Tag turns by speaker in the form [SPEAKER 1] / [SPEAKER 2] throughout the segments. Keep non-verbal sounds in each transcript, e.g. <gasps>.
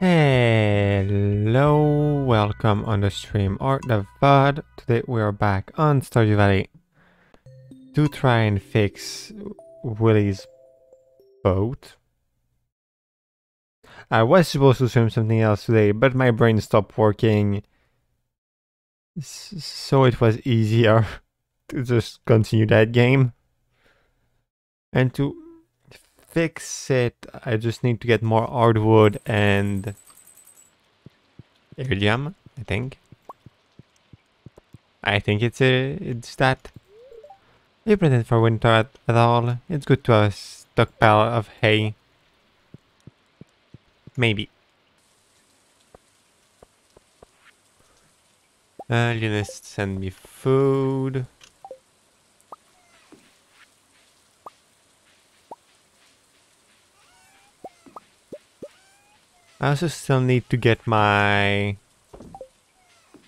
[SPEAKER 1] Hello, welcome on the stream or the VOD. Today we are back on Stardew Valley to try and fix Willy's boat. I was supposed to stream something else today, but my brain stopped working, so it was easier <laughs> to just continue that game. And to fix it, I just need to get more hardwood and iridium, I think. I think it's a, it's that. You pretend for winter at, at all. It's good to have a stockpile of hay. Maybe. Uh, you Linus send me food. I also still need to get my...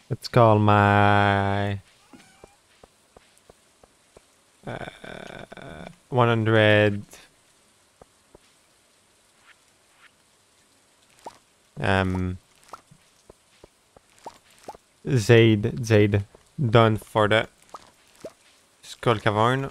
[SPEAKER 1] Let's call my... Uh, 100... Um... Zaid, Zaid, done for the Skull Cavern.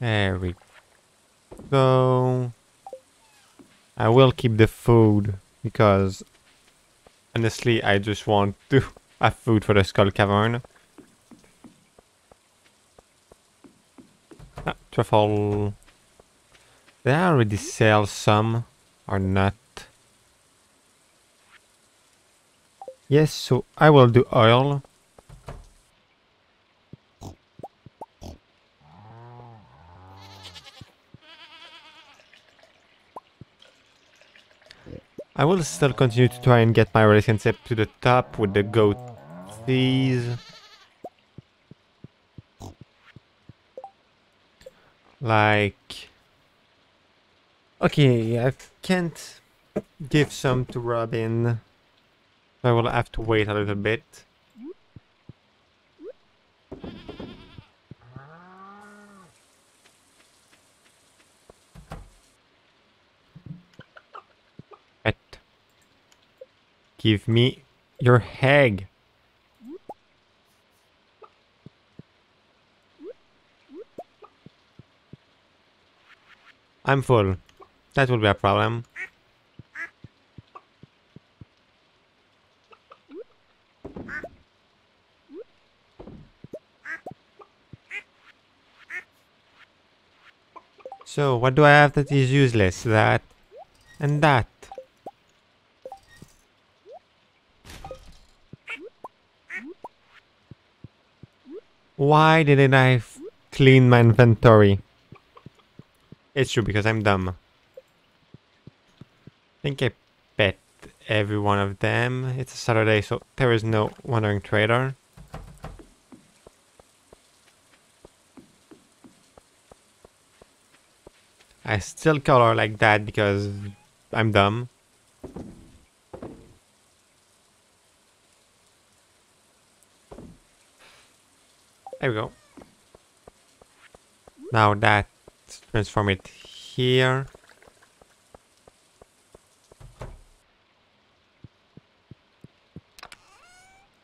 [SPEAKER 1] There we go. I will keep the food because honestly I just want to <laughs> have food for the skull cavern. Ah, truffle. Did I already sell some or not? Yes, so I will do oil. I will still continue to try and get my relationship to the top with the goat. Like... Okay, I can't give some to Robin. I will have to wait a little bit. Give me your egg. I'm full. That will be a problem. So, what do I have that is useless? That and that. Why didn't I clean my inventory? It's true because I'm dumb. I think I bet every one of them. It's a Saturday, so there is no wandering trader. I still color like that because I'm dumb. There we go. Now that transform it here.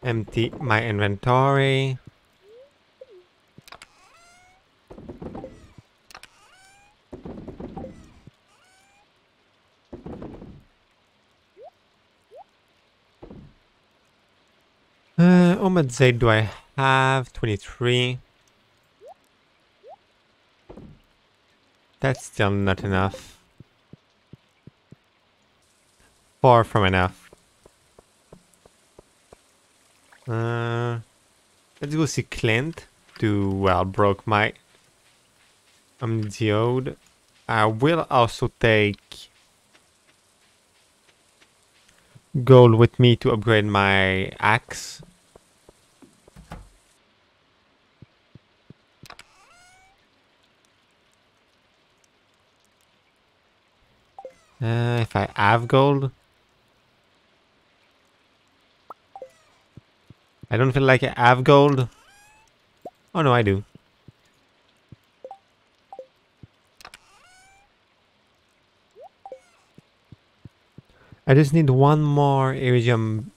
[SPEAKER 1] Empty my inventory. Uh, how much do I have? 23. That's still not enough. Far from enough. Uh, let's go see Clint to, well, broke my geode. I will also take gold with me to upgrade my axe. Uh, if I have gold. I don't feel like I have gold. Oh no, I do. I just need one more iridium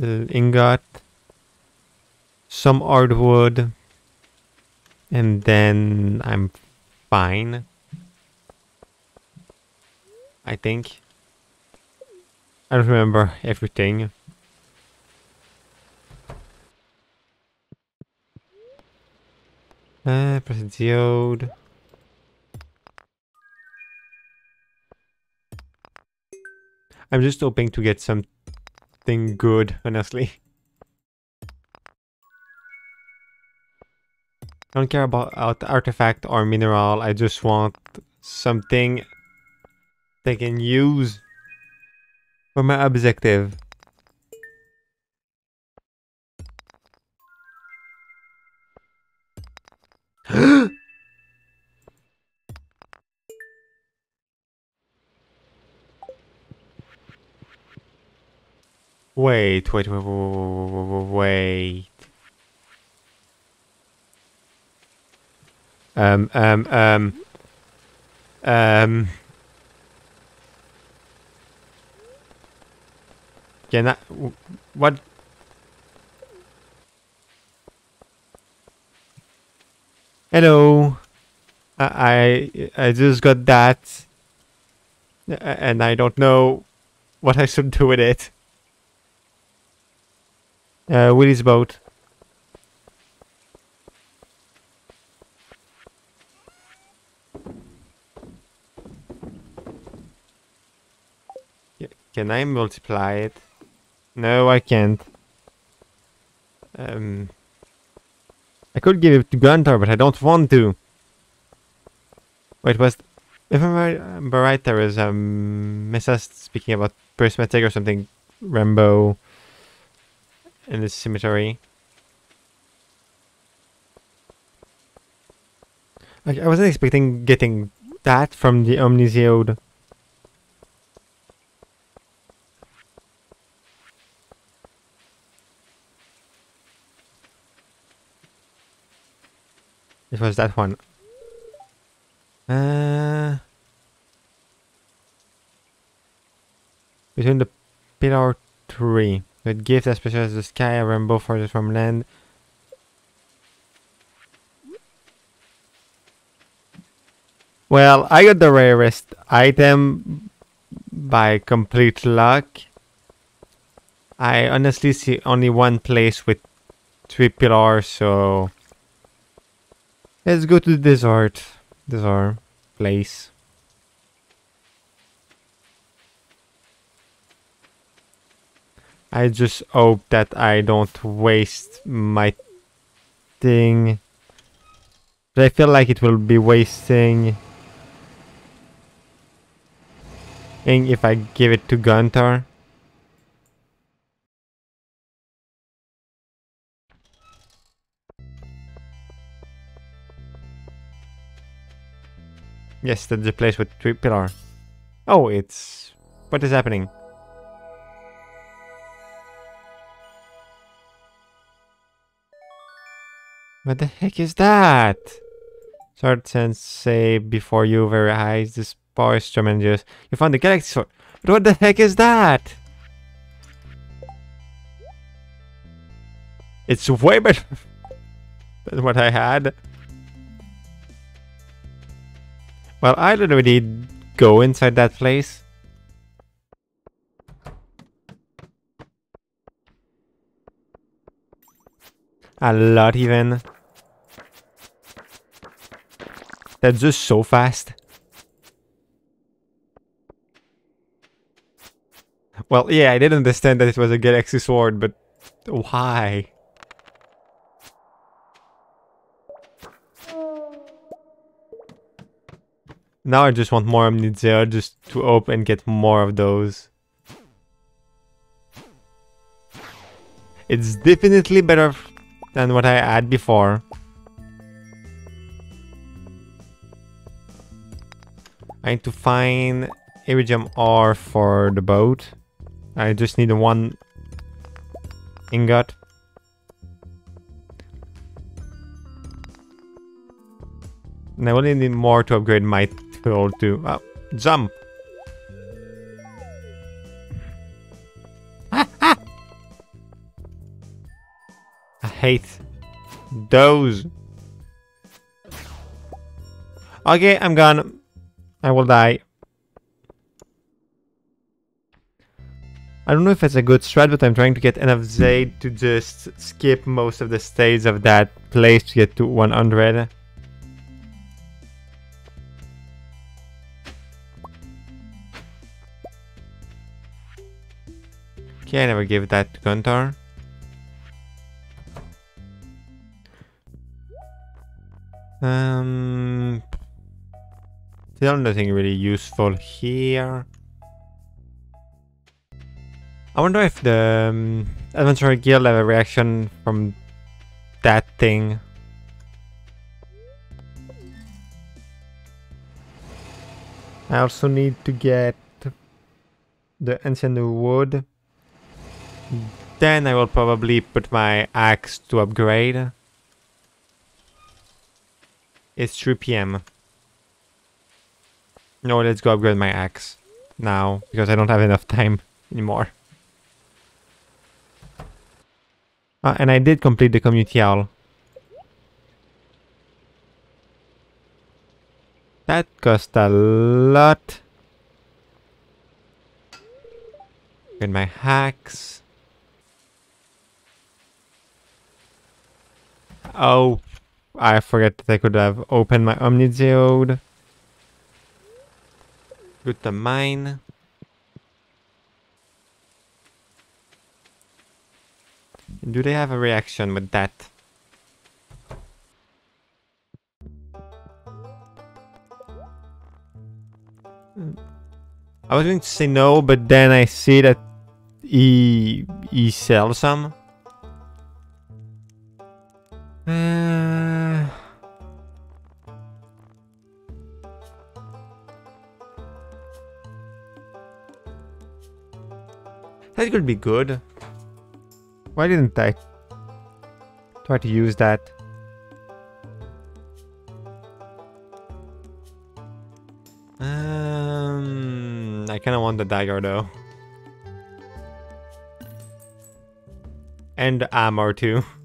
[SPEAKER 1] uh, ingot, some hardwood, and then I'm fine. I think. I don't remember everything. Uh, press diode. I'm just hoping to get something good, honestly. I don't care about artifact or mineral, I just want something they can use for my objective. <gasps> wait, wait, wait, wait, wait. Um, um, um, um. Can I, what? Hello. I I just got that, and I don't know what I should do with it. Uh, Willy's boat. Can I multiply it? No, I can't. Um, I could give it to Gunter, but I don't want to. Wait, was... If I'm right, there was um, Missa speaking about prismatic or something, Rambo, in the cemetery. Like, I wasn't expecting getting that from the Omnigeode. It was that one. Uh, between the pillar tree. It gives as special as the sky, a rainbow further from land. Well, I got the rarest item by complete luck. I honestly see only one place with three pillars, so Let's go to the desert. Desert place. I just hope that I don't waste my thing. But I feel like it will be wasting if I give it to Gunter. Yes, that's the place with three pillar. Oh, it's... What is happening? What the heck is that? Sword Sensei before you, very high. This power is tremendous. You found the galaxy sword. But what the heck is that? It's way better <laughs> than what I had. Well, I don't really go inside that place. A lot even. That's just so fast. Well, yeah, I did understand that it was a Galaxy Sword, but why? Now I just want more Amnesia just to open and get more of those. It's definitely better than what I had before. I need to find iridium ore for the boat. I just need one ingot. And I will need more to upgrade my tool to oh, jump. Ah, ah. I hate those. Okay, I'm gone. I will die. I don't know if it's a good strat, but I'm trying to get enough Zaid to just skip most of the stages of that place to get to 100. Okay, I never gave that to Gunter. Um, still nothing really useful here. I wonder if the um, Adventurer Guild have a reaction from that thing. I also need to get the ancient wood. Then I will probably put my axe to upgrade. It's 3 p.m. No, let's go upgrade my axe now because I don't have enough <laughs> time anymore. Uh, and I did complete the community owl. That cost a lot. Get my hacks. Oh, I forget that I could have opened my Omnigeode. Good to mine. Do they have a reaction with that? I was going to say no, but then I see that he he sells some. Uh, that could be good. Why didn't I try to use that? Um, I kind of want the dagger though. And armor too. <laughs>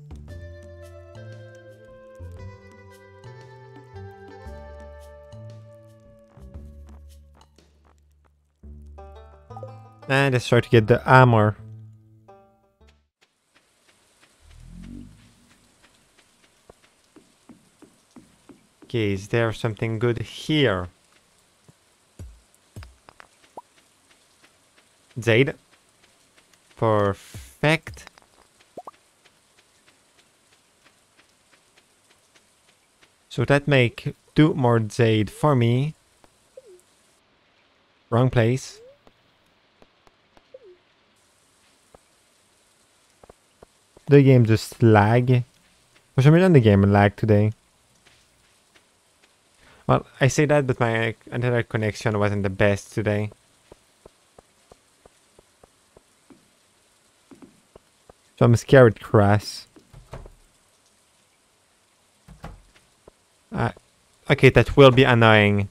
[SPEAKER 1] And let's try to get the armor. Okay, is there something good here? Jade. Perfect. So that make two more Jade for me. Wrong place. The game just lag. For some reason the game lag today. Well, I say that, but my internet connection wasn't the best today. So I'm scared crash. Uh, okay, that will be annoying.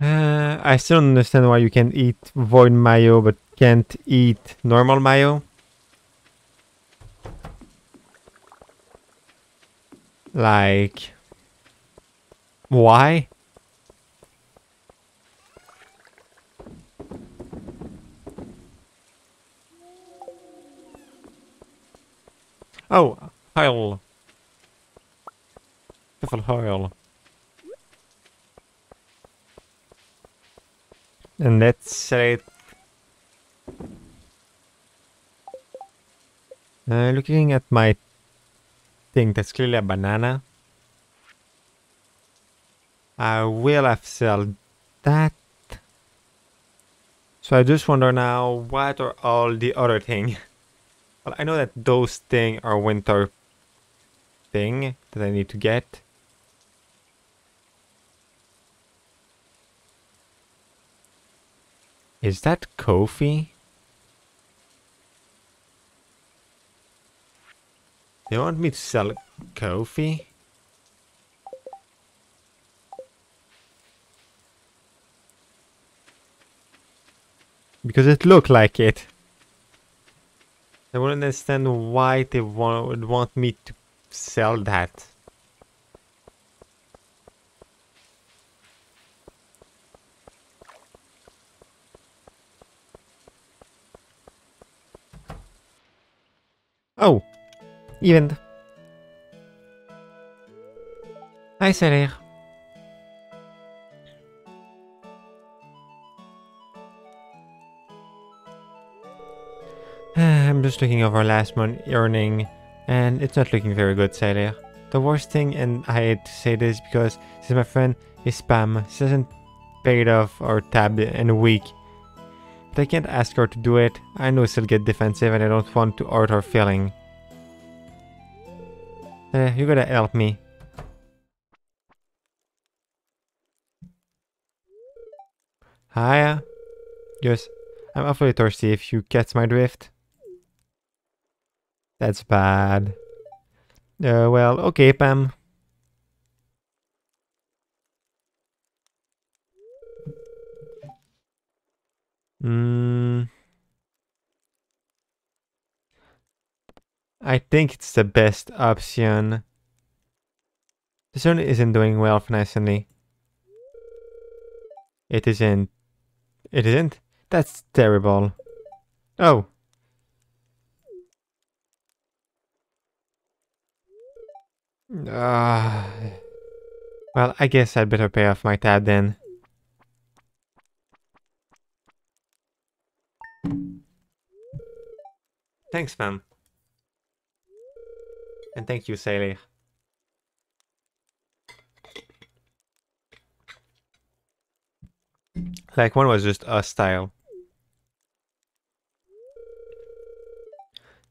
[SPEAKER 1] Uh, I still don't understand why you can eat void mayo but can't eat normal mayo. Like, why? Oh, Heil. Careful, Heil. And let's say uh, looking at my thing, that's clearly a banana. I will have sell that. So I just wonder now, what are all the other thing? <laughs> Well, I know that those thing are winter thing that I need to get. Is that coffee? They want me to sell coffee? Because it looked like it. I wouldn't understand why they would want me to sell that. Oh, event. Saelhir. <sighs> I'm just looking over last month earning, and it's not looking very good, Saelhir. The worst thing, and I hate to say this because this is my friend, is Pam. She hasn't paid off or tabbed in a week. But I can't ask her to do it. I know she'll get defensive and I don't want to hurt her feeling. Uh, you gotta help me. Hiya. Yes, I'm awfully thirsty if you catch my drift. That's bad. Uh, well, okay, Pam. Hmm. I think it's the best option. The zone isn't doing well financially. It isn't. It isn't? That's terrible. Oh. Uh, well, I guess I'd better pay off my tab then. Thanks, man. And thank you, Sailor. Like, one was just a style.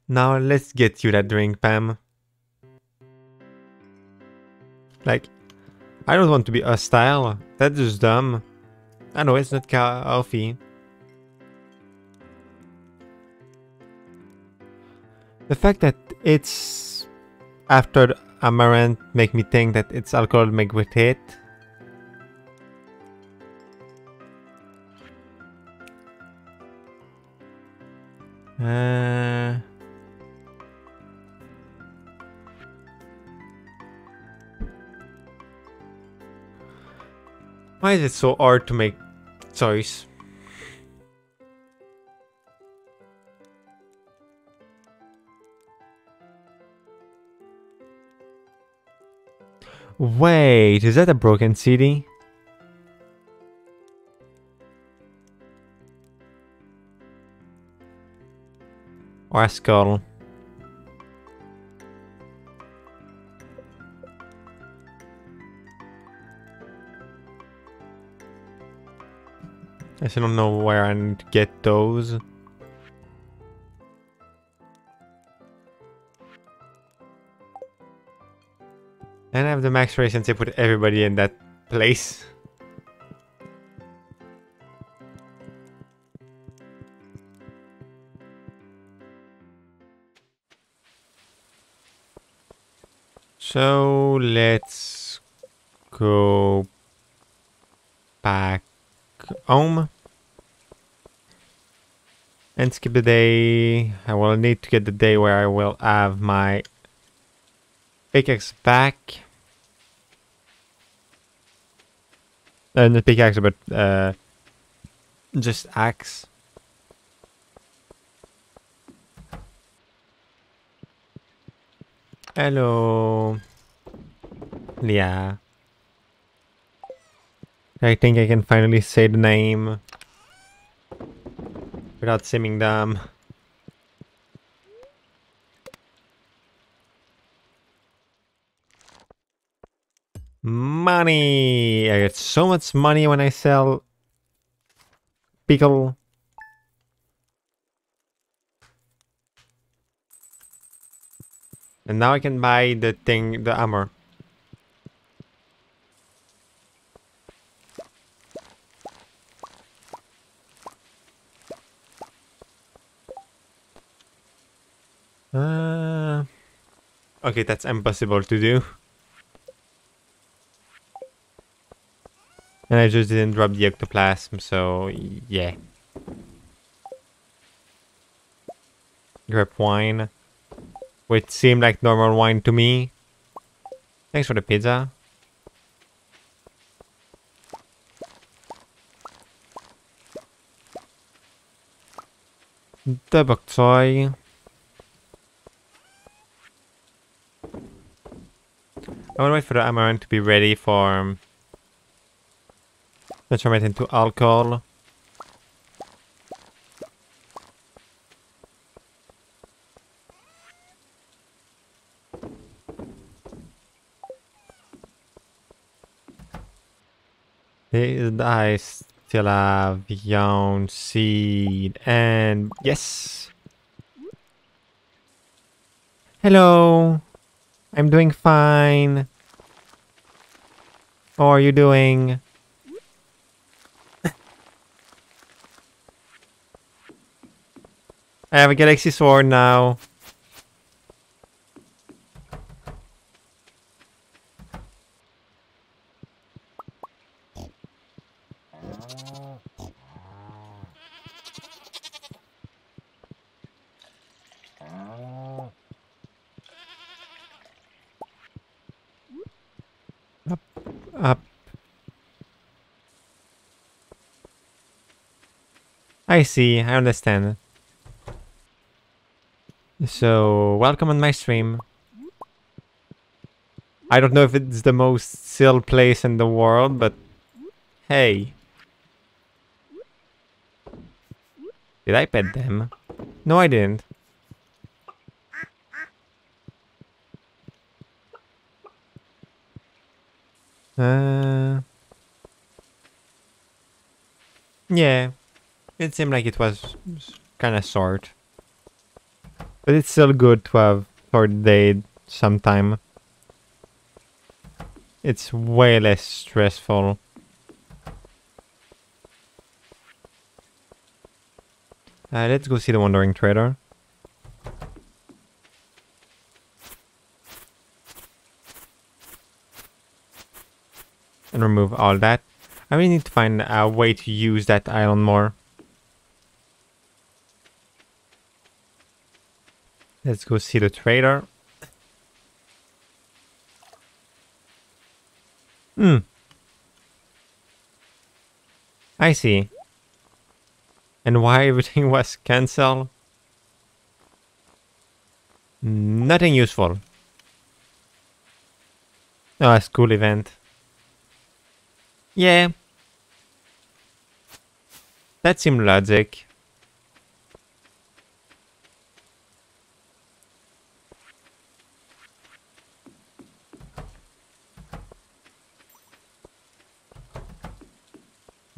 [SPEAKER 1] Now let's get you that drink, Pam. Like, I don't want to be a style. That's just dumb. I know it's not coffee. The fact that it's after amaranth make me think that it's alcohol made with it. Uh, why is it so hard to make choice? Wait, is that a broken CD? Or a skull? I still don't know where I need to get those. And I have the max ray since I put everybody in that place. So let's go back home and skip the day. I will need to get the day where I will have my pickaxe back. And the pickaxe, but uh, just axe. Hello. Yeah. I think I can finally say the name without seeming dumb. Money! I get so much money when I sell pickle. And now I can buy the thing, the armor. Uh, okay, that's impossible to do. And I just didn't drop the ectoplasm, so yeah. Grab wine. Which seemed like normal wine to me. Thanks for the pizza. The bok choy. I want to wait for the amaranth to be ready for um, transform it into alcohol. I still have young seed and yes. Hello. I'm doing fine. How are you doing? I have a galaxy sword now. I see, I understand. So, welcome on my stream. I don't know if it's the most still place in the world, but hey. Did I pet them? No, I didn't. Uh... Yeah, it seemed like it was kind of short. But it's still good to have third day sometime. It's way less stressful. Uh, let's go see the Wandering Trader. And remove all that. I really need to find a way to use that island more. Let's go see the trader. Hmm. I see. And why everything <laughs> was cancelled? Nothing useful. Oh, a school event. Yeah. That seemed logic.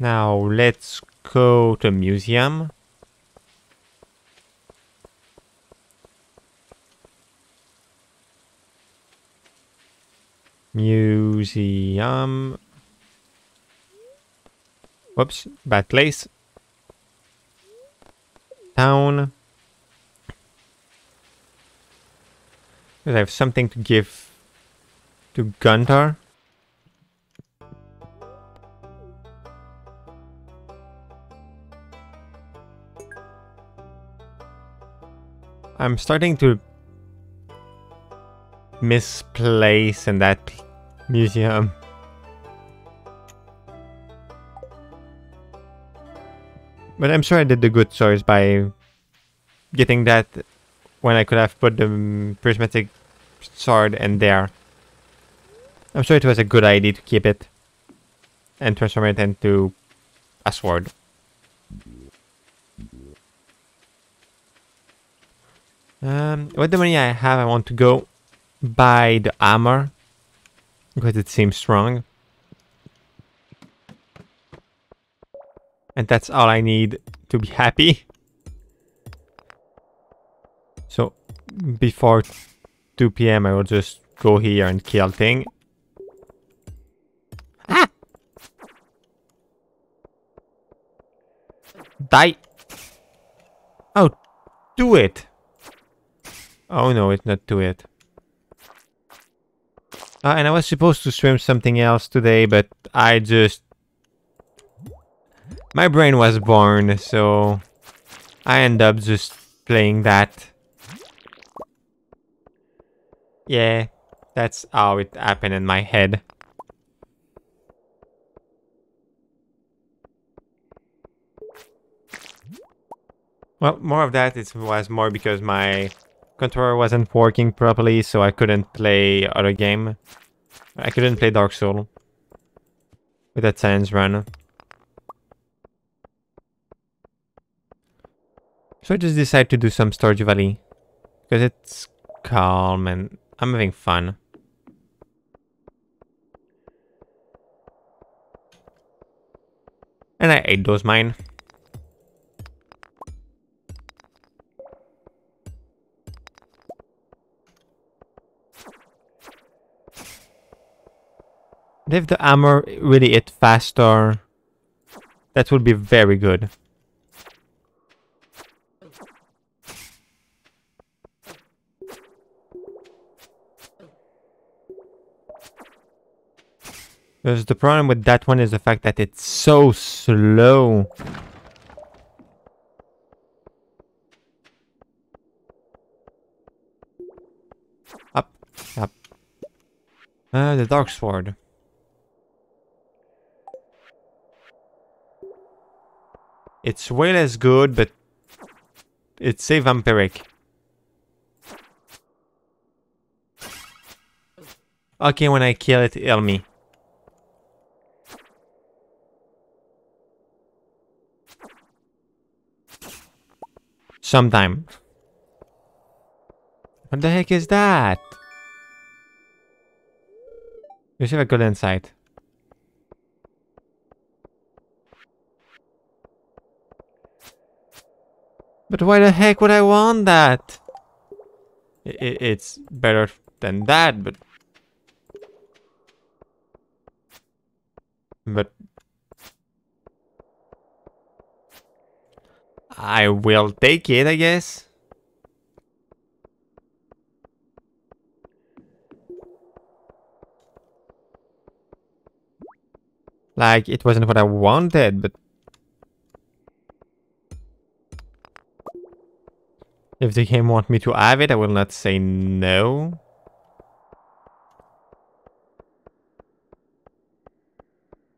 [SPEAKER 1] Now let's go to museum. Museum. Whoops, bad place. Town. I have something to give to Gunter. I'm starting to misplace in that museum. But I'm sure I did the good choice by getting that when I could have put the prismatic sword in there. I'm sure it was a good idea to keep it and transform it into a sword. Um, with the money I have, I want to go buy the armor because it seems strong. And that's all I need to be happy. So, before 2 p.m. I will just go here and kill thing. Ah! Die! Oh, do it! Oh no, it's not do it. Uh, and I was supposed to swim something else today, but I just... My brain was born, so... I end up just playing that. Yeah, that's how it happened in my head. Well, more of that it was more because my controller wasn't working properly, so I couldn't play other game. I couldn't play Dark Soul with that Sans run. So I just decided to do some Stardew Valley because it's calm and I'm having fun. And I ate those mine. If the armor really hit faster, that would be very good. Because the problem with that one is the fact that it's so slow. Up, up. Uh, the dark sword. It's way less good, but it's a vampiric. Okay, when I kill it, heal me. Sometime. What the heck is that? You have a good insight. But why the heck would I want that? it's better than that, but... But... I will take it, I guess. Like, it wasn't what I wanted, but If the game want me to have it, I will not say no.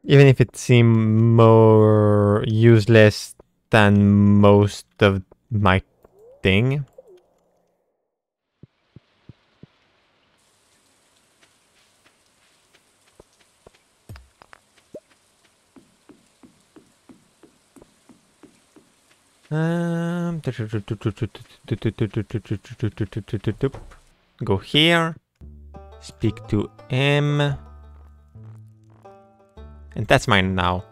[SPEAKER 1] Even if it seems more useless than most of my thing. Um, go here. Speak to M, And that's mine now.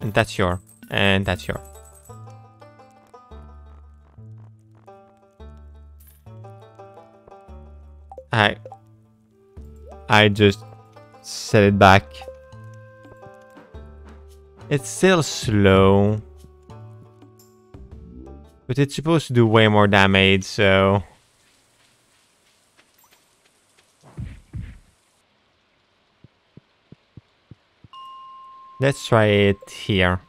[SPEAKER 1] And that's your. And that's your. I... I just set it back. It's still slow. But it's supposed to do way more damage, so... Let's try it here.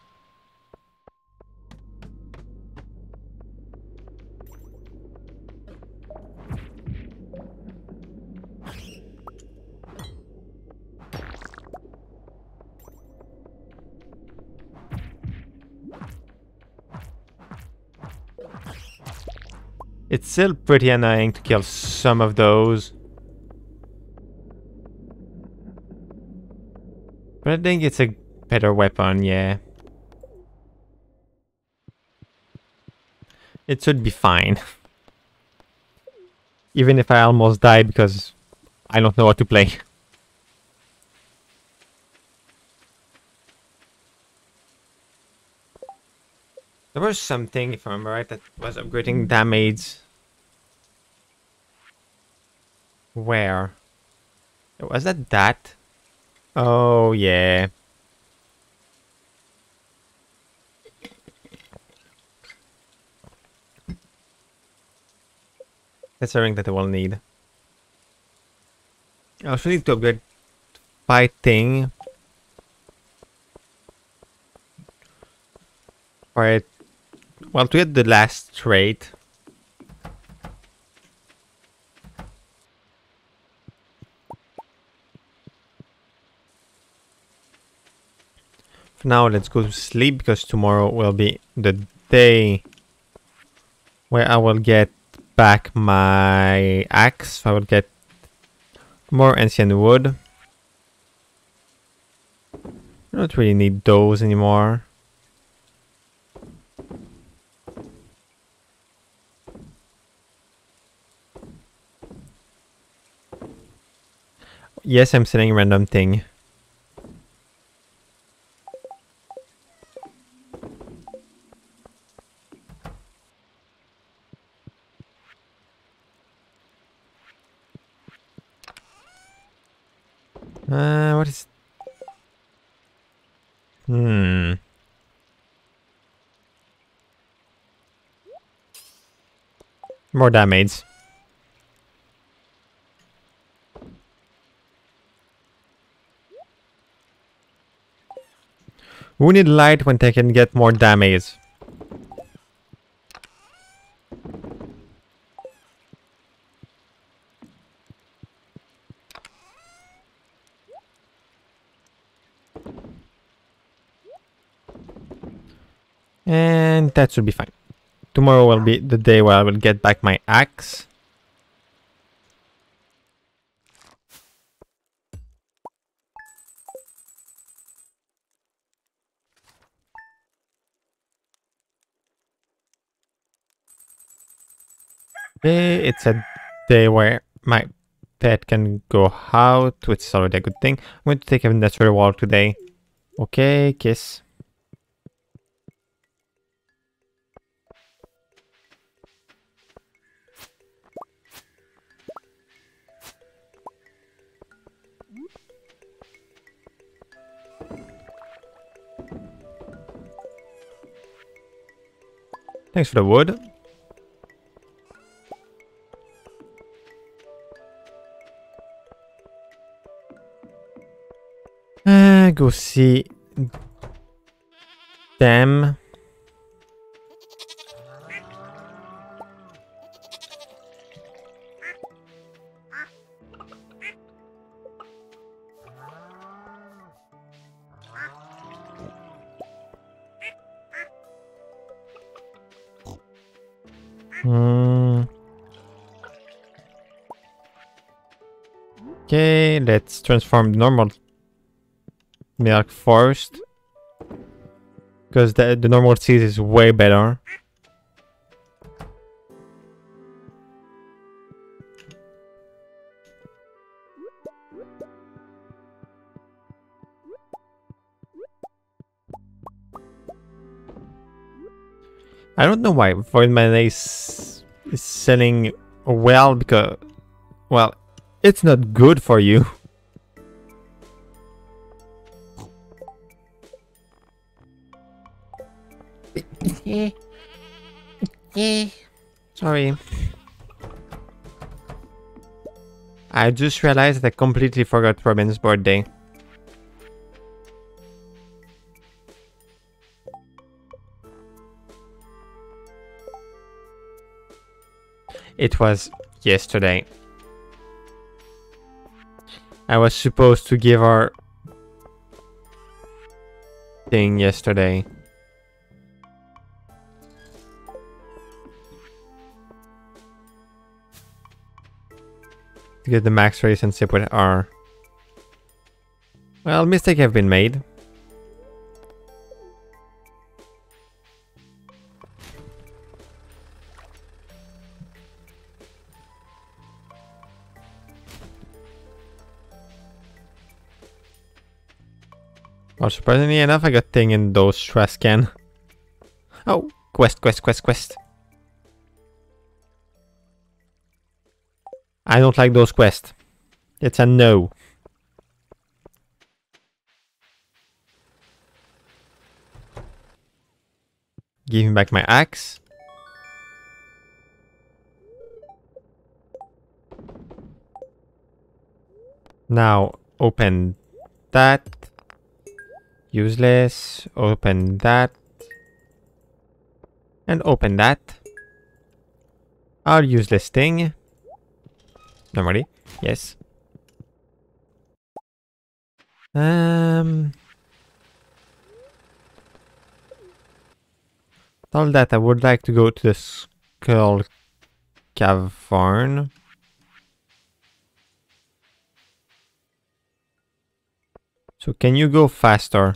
[SPEAKER 1] It's still pretty annoying to kill some of those. But I think it's a better weapon, yeah. It should be fine. <laughs> Even if I almost die because I don't know what to play. <laughs> There was something, if I remember right, that was upgrading damage Where? Was that that? Oh, yeah. That's a ring that I will need. I also need to upgrade fighting. Alright. Well, to get the last trait. For now, let's go to sleep because tomorrow will be the day where I will get back my axe. I will get more ancient wood. I don't really need those anymore. Yes, I'm selling random thing. Uh, what is... Hmm. More damage. Who need light when they can get more damage? And that should be fine. Tomorrow will be the day where I will get back my axe. Okay, it's a day where my pet can go out, which is already a good thing. I'm going to take a natural walk today. Okay, kiss. Thanks for the wood. Uh, go see them. Let's transform normal milk first. Because the, the normal cheese is way better. I don't know why void mayonnaise is selling well because, well, it's not good for you. <laughs> Sorry. I just realized that I completely forgot Robin's birthday. It was yesterday. I was supposed to give our thing yesterday. To get the max race and sip with R. Well, mistake have been made. Well, surprisingly enough, I got thing in those stress can. Oh, quest, quest, quest, quest. I don't like those quests. It's a no. Give me back my axe. Now open that. Useless. Open that. And open that. I'll use this thing. Normally. Yes. Um... All that I would like to go to the Skull Cavern. So can you go faster?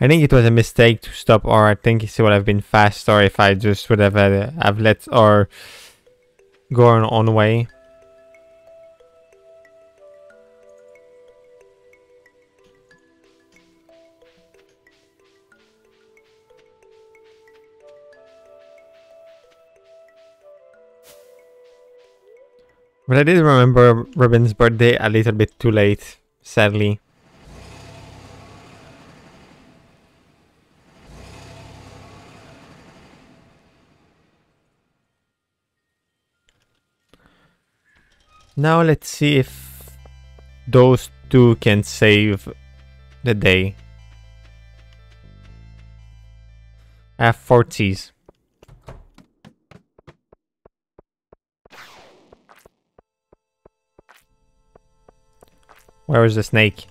[SPEAKER 1] I think it was a mistake to stop or I think it would have been faster if I just would have, uh, have let or go on way. But I did remember Robin's birthday a little bit too late, sadly. Now let's see if those two can save the day. I have 40s. Where is the snake?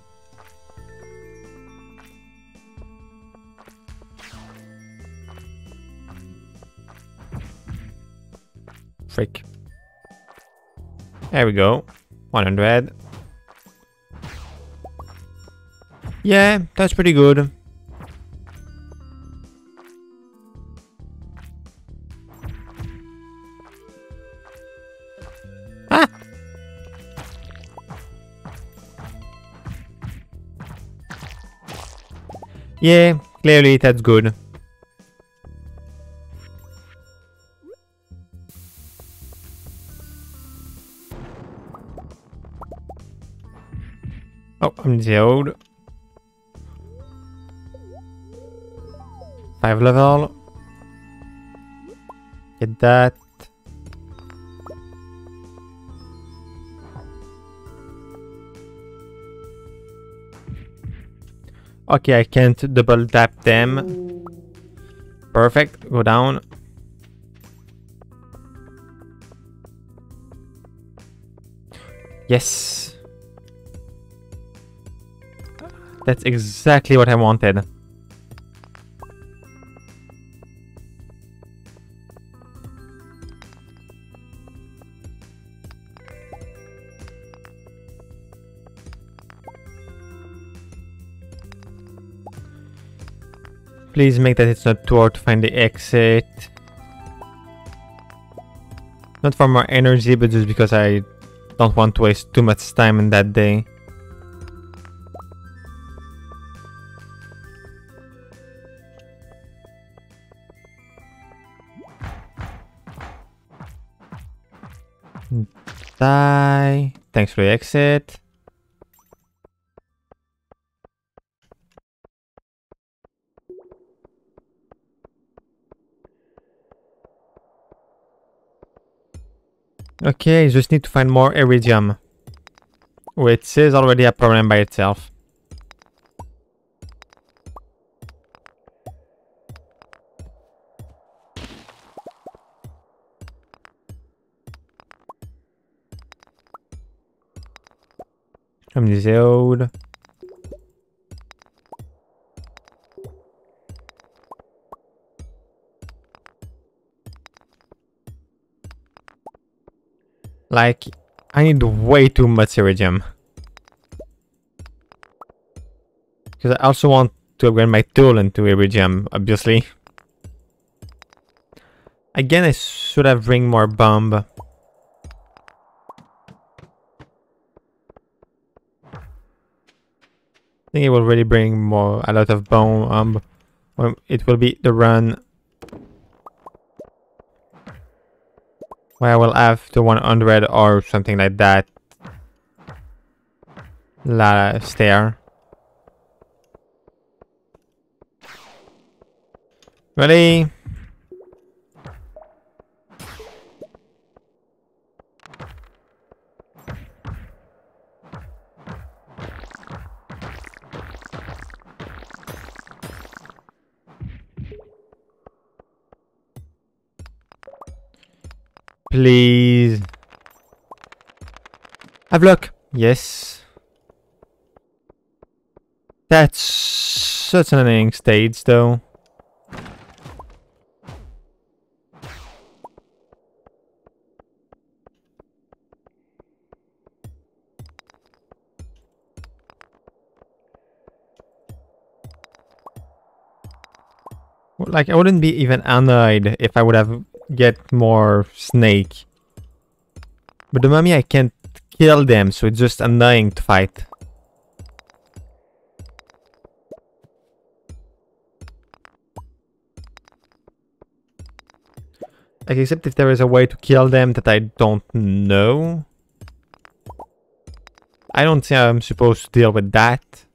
[SPEAKER 1] Frick. There we go. 100. Yeah, that's pretty good. Yeah, clearly that's good. Oh, I'm old. Five level. Get that. Okay, I can't double tap them. Perfect. Go down. Yes. That's exactly what I wanted. Please make that it's not too hard to find the exit. Not for more energy, but just because I don't want to waste too much time in that day. Die. Thanks for the exit. Okay, I just need to find more iridium. Which is already a problem by itself. I'm old. Like, I need way too much iridium. Because I also want to upgrade my tool into iridium, obviously. Again, I should have bring more bomb. I think it will really bring more, a lot of bomb. Um, it will be the run Where I will have the 100 or something like that. La stair. Ready? Please. Have luck. Yes. That's such an annoying stage, though. Like, I wouldn't be even annoyed if I would have get more snake. But the mummy, I can't kill them, so it's just annoying to fight. Like, except if there is a way to kill them that I don't know. I don't think I'm supposed to deal with that.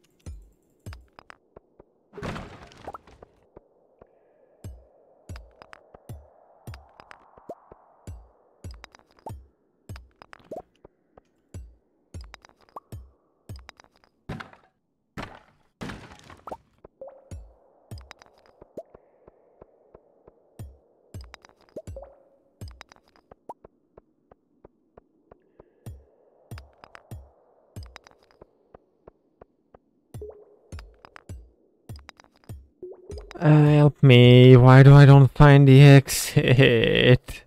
[SPEAKER 1] Uh, help me. Why do I don't find the exit?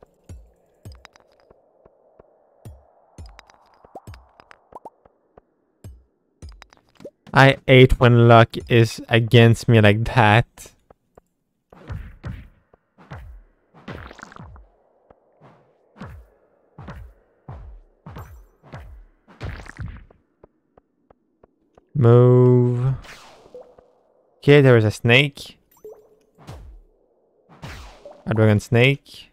[SPEAKER 1] I hate when luck is against me like that. Move. Okay, there is a snake. A dragon snake.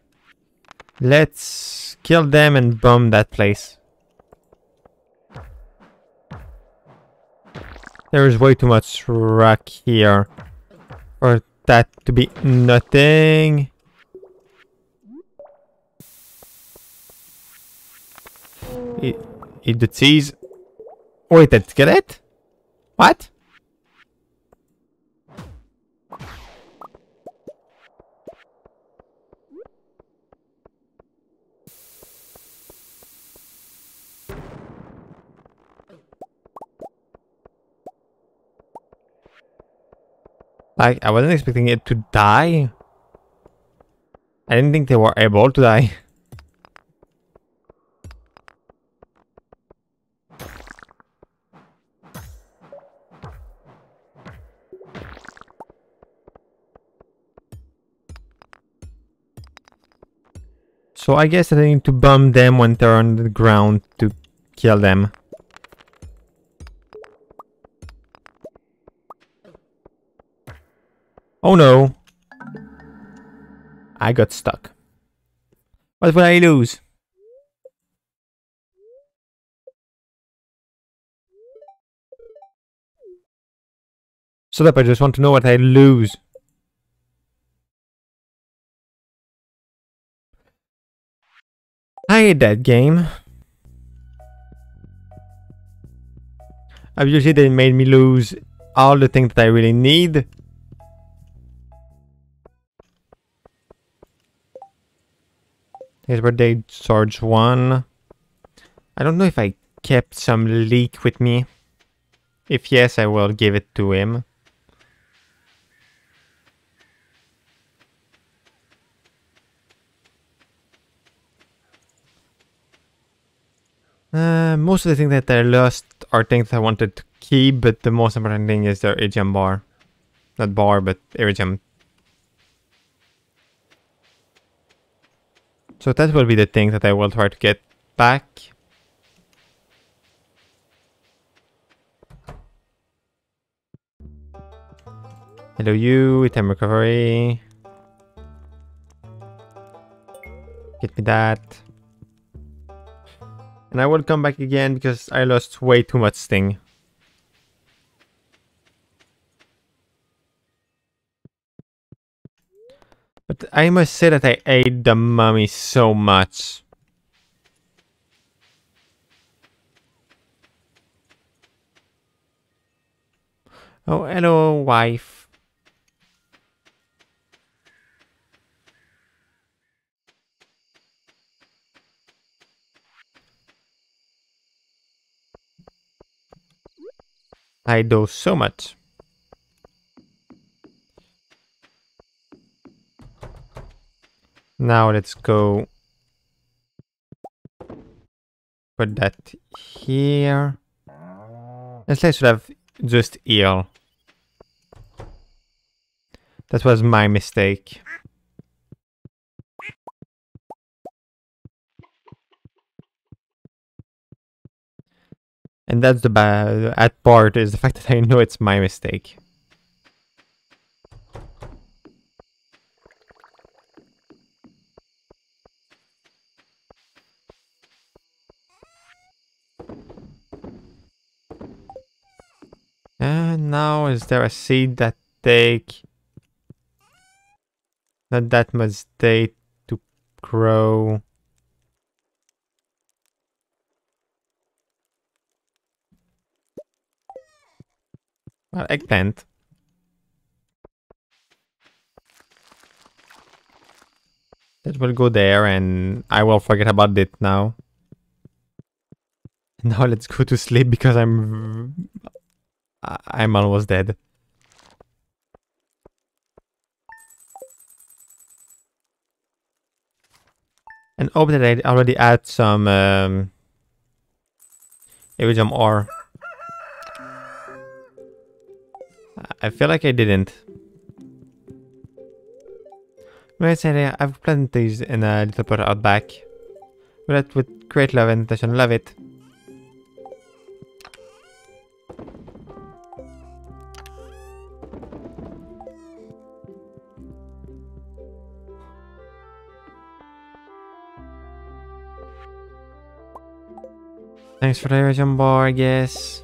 [SPEAKER 1] Let's kill them and bomb that place. There is way too much rock here for that to be nothing. Eat, eat the cheese. Wait, that's skeleton? What? Like, I wasn't expecting it to die. I didn't think they were able to die. <laughs> So I guess I need to bomb them when they're on the ground to kill them. Oh no. I got stuck. What will I lose? Shut up, I just want to know what I lose. I hate that game. Obviously they made me lose all the things that I really need. Here's where they charge one. I don't know if I kept some leak with me. If yes, I will give it to him. Uh, most of the things that I lost are things I wanted to keep, but the most important thing is their Iridium bar. Not bar, but Iridium So that will be the thing that I will try to get back. Hello you, item recovery. Get me that. And I will come back again because I lost way too much sting. But I must say that I ate the mummy so much. Oh, hello, wife. I do so much. Now let's go put that here. Let's say I should have just eel. That was my mistake. And that's the bad part is the fact that I know it's my mistake. And now is there a seed that take not that much day to grow? Well, eggplant. That will go there and I will forget about it now. <laughs> Now let's go to sleep because I'm... I'm almost dead. And hope that I already add some... Um, iridium ore. I feel like I didn't. Right say I've planted these in a little pot out back. But with great love and attention, love it. Thanks for the I guess.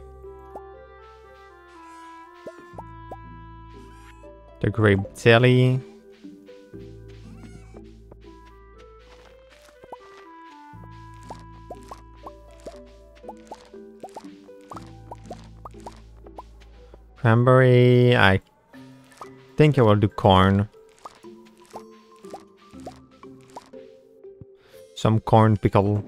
[SPEAKER 1] The grape jelly. Cranberry, I think I will do corn. Some corn pickle.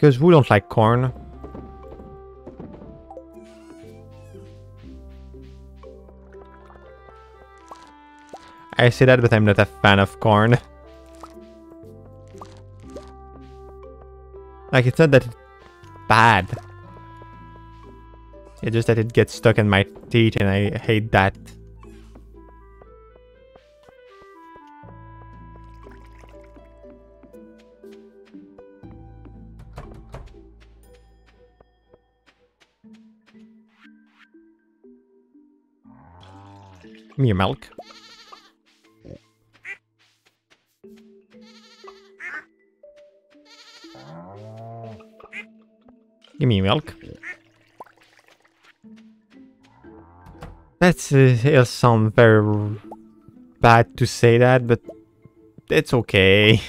[SPEAKER 1] Because we don't like corn. I say that, but I'm not a fan of corn. <laughs> like, it's not that it's bad. It's just that it gets stuck in my teeth and I hate that. Me your milk. Give me milk. That's uh, sound very bad to say that, but it's okay.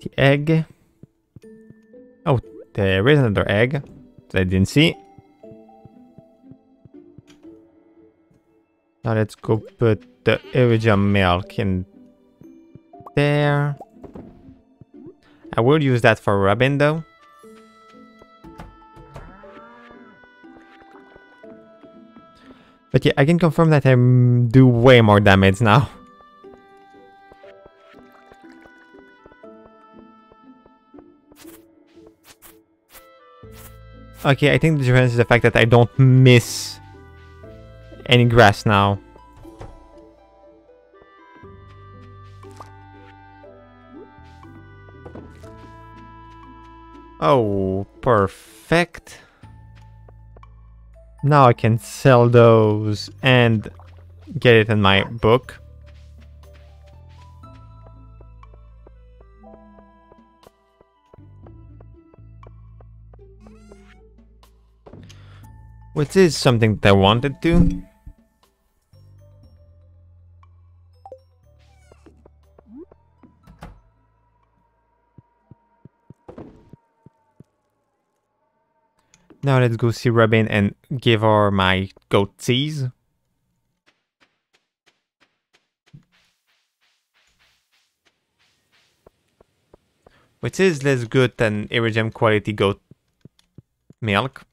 [SPEAKER 1] the egg. There is another egg that I didn't see. Now let's go put the iridium milk in there. I will use that for Robin though. But yeah, I can confirm that I do way more damage now. <laughs> Okay, I think the difference is the fact that I don't miss any grass now. Oh, perfect. Now I can sell those and get it in my book. Which is something that I wanted to. Now let's go see Robin and give her my goat cheese. Which is less good than Iridium quality goat milk.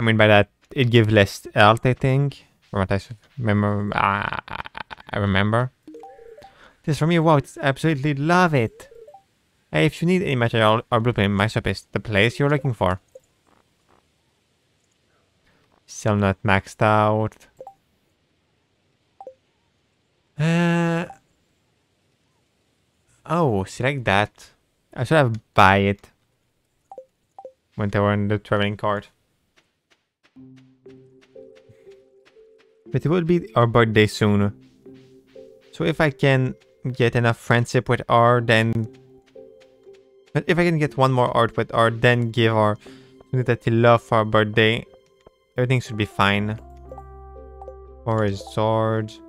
[SPEAKER 1] I mean by that, it gives less health, I think. From what I remember, uh, I remember. This from you, wow, it's absolutely love it. Hey, if you need any material or blueprint, my shop is the place you're looking for. Still not maxed out. Uh, oh, select that. I should have buy it when they were in the traveling cart. But it will be our birthday soon. So if I can get enough friendship with R, then... But if I can get one more art with R, then give her that he love for our birthday, everything should be fine. Or is George?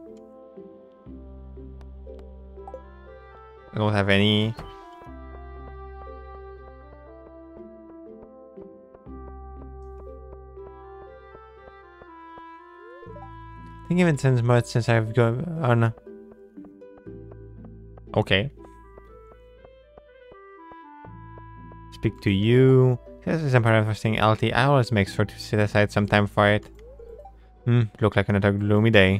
[SPEAKER 1] I don't have any. I think even since much since I've gone on. Okay. Speak to you. This is important for seeing LT. I always make sure to set aside some time for it. Hmm, look like another gloomy day.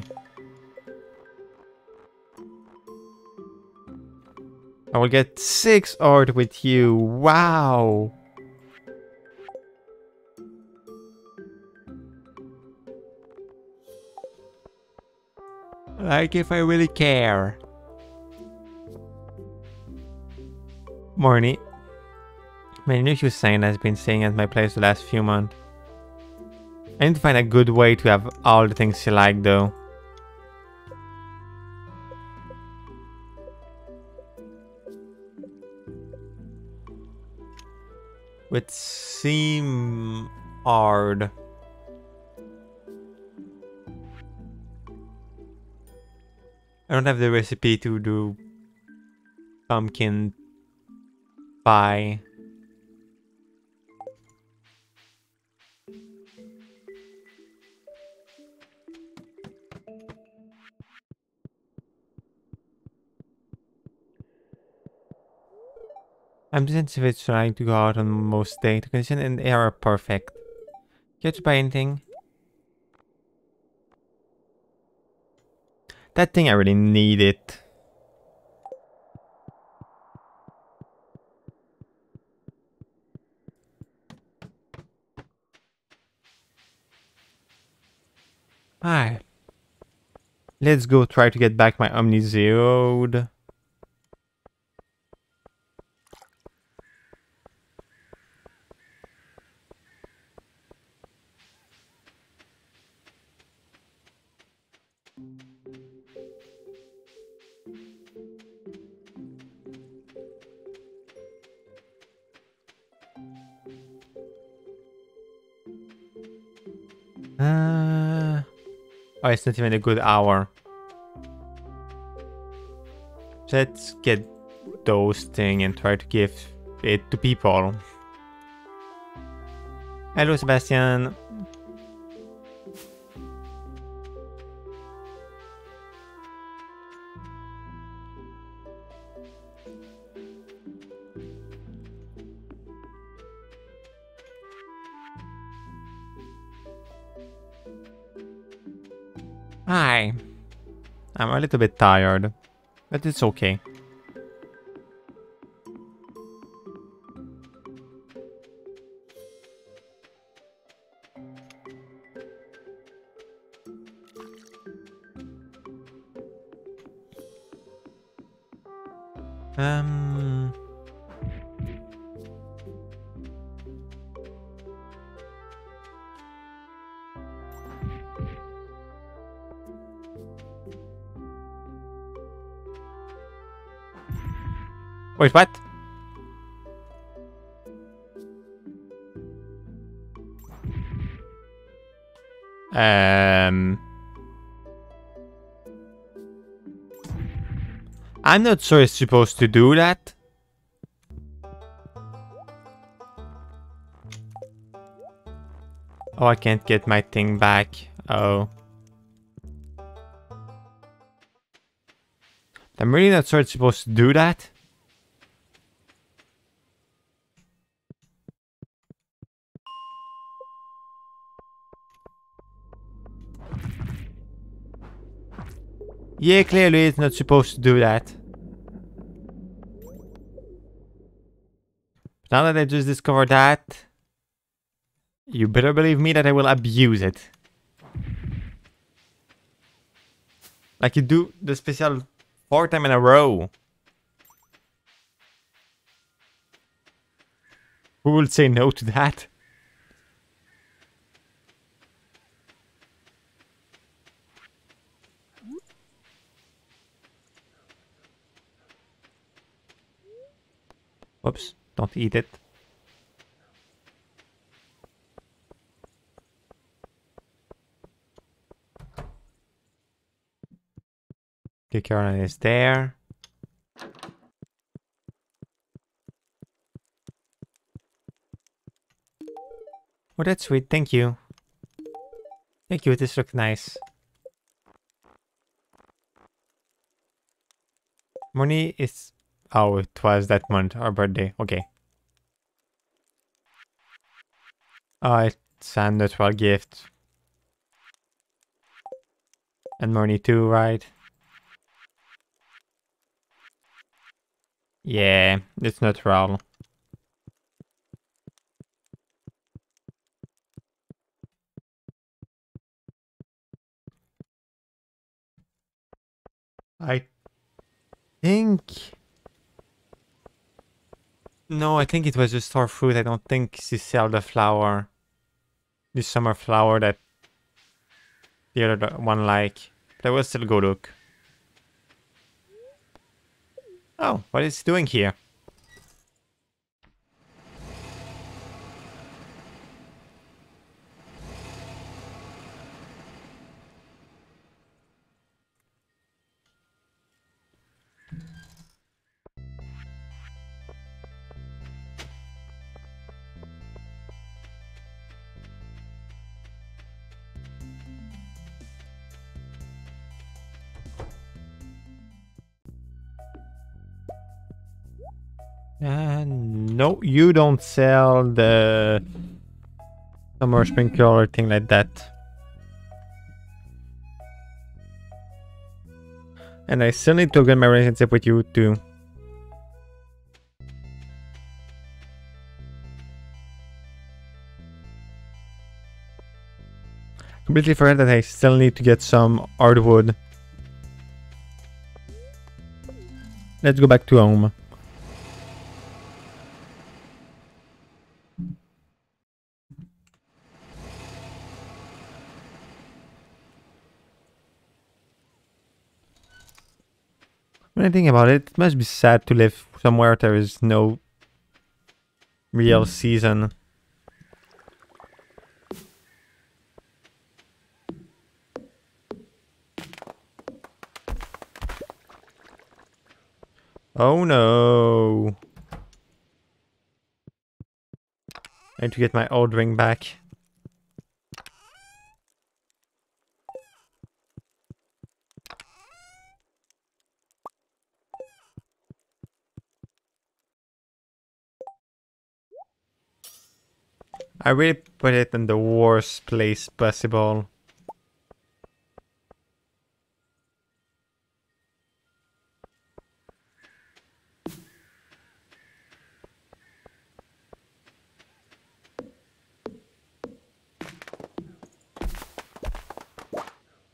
[SPEAKER 1] I will get six art with you. Wow. Like if I really care. Morning. My new Hussein has been staying at my place the last few months. I need to find a good way to have all the things she like though. Would seem hard. I don't have the recipe to do pumpkin pie. I'm sensitive trying to go out on most. The condition and air are perfect. To buy anything? That thing I really need it. Hi. Let's go try to get back my Omnigeode. It's not even a good hour. Let's get those thing and try to give it to people. Hello, Sebastian. Little bit tired, but it's okay. Wait, what? Um. I'm not sure it's supposed to do that. Oh, I can't get my thing back. Oh. I'm really not sure it's supposed to do that. Yeah, clearly it's not supposed to do that. Now that I just discovered that, you better believe me that I will abuse it. Like you do the special four time in a row. Who will say no to that? Whoops, don't eat it. Okay, Caroline is there. Oh, that's sweet. Thank you. Thank you. This looks nice. Money is Oh, it was that month, our birthday. Okay. Oh, it's a neutral gift. And money too, right? Yeah, it's neutral. I think no, I think it was just star fruit. I don't think she sell the flower. The summer flower that the other one like. That was still go look. Oh, what is he doing here? You don't sell the summer sprinkler or thing like that. And I still need to upgrade my relationship with you too. Completely forgot that I still need to get some hardwood. Let's go back to home. When I think about it, it must be sad to live somewhere there is no real hmm. season. Oh no. I need to get my old ring back. I really put it in the worst place possible.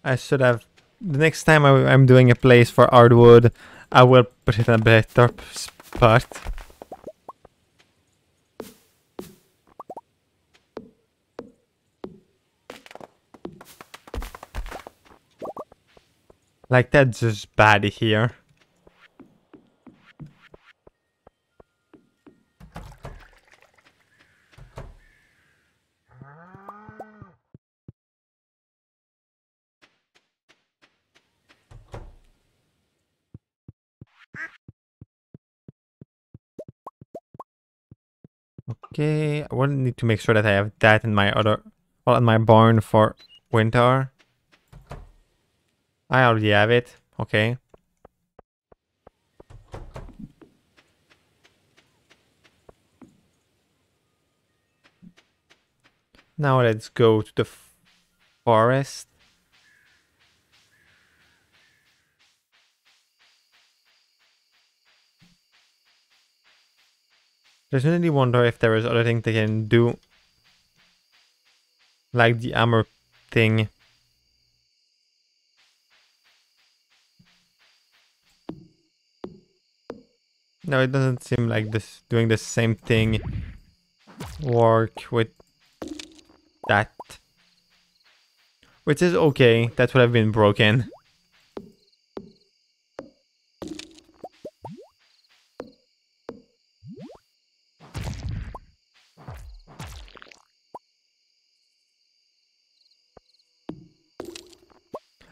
[SPEAKER 1] I should have... The next time I, am doing a place for hardwood, I will put it in a better spot. Like that's just bad here. Okay, I will need to make sure that I have that in my other, well, in my barn for winter. Ah, I already have it. Okay. Now let's go to the forest. I really wonder if there is other things they can do. Like the armor thing. No, it doesn't seem like this doing the same thing work with that. Which is okay, that would have been broken.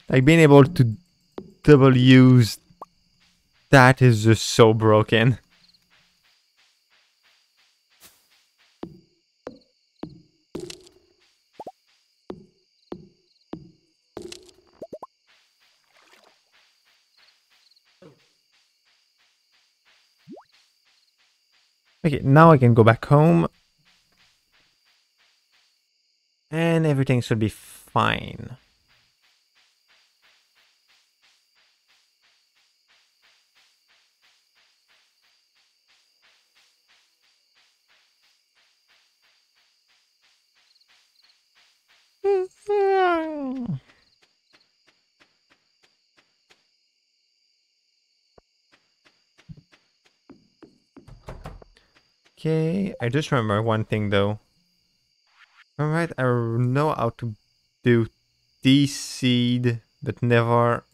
[SPEAKER 1] Like being able to double use that is just so broken. Okay, now I can go back home. And everything should be fine. Okay, I just remember one thing though. Alright, I know how to do de-seed, but never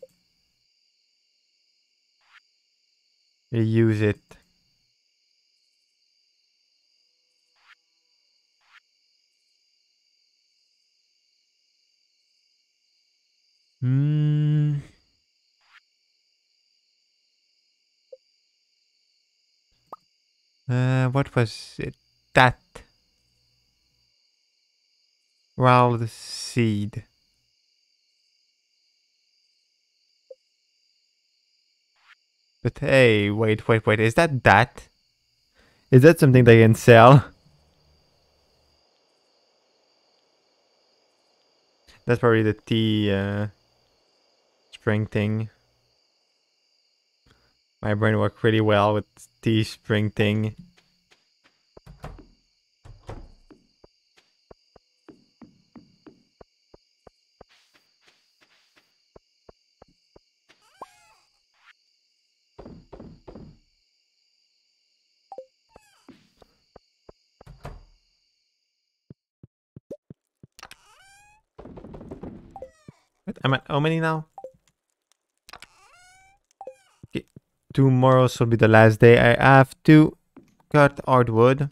[SPEAKER 1] use it. Hmm. Uh, what was it? That. Wild seed. But hey, wait, wait, wait. Is that that? Is that something they can sell? That's probably the tea uh, spring thing. My brain worked pretty well with the spring thing. I'm at how many now? Tomorrow will be the last day I have to cut hardwood.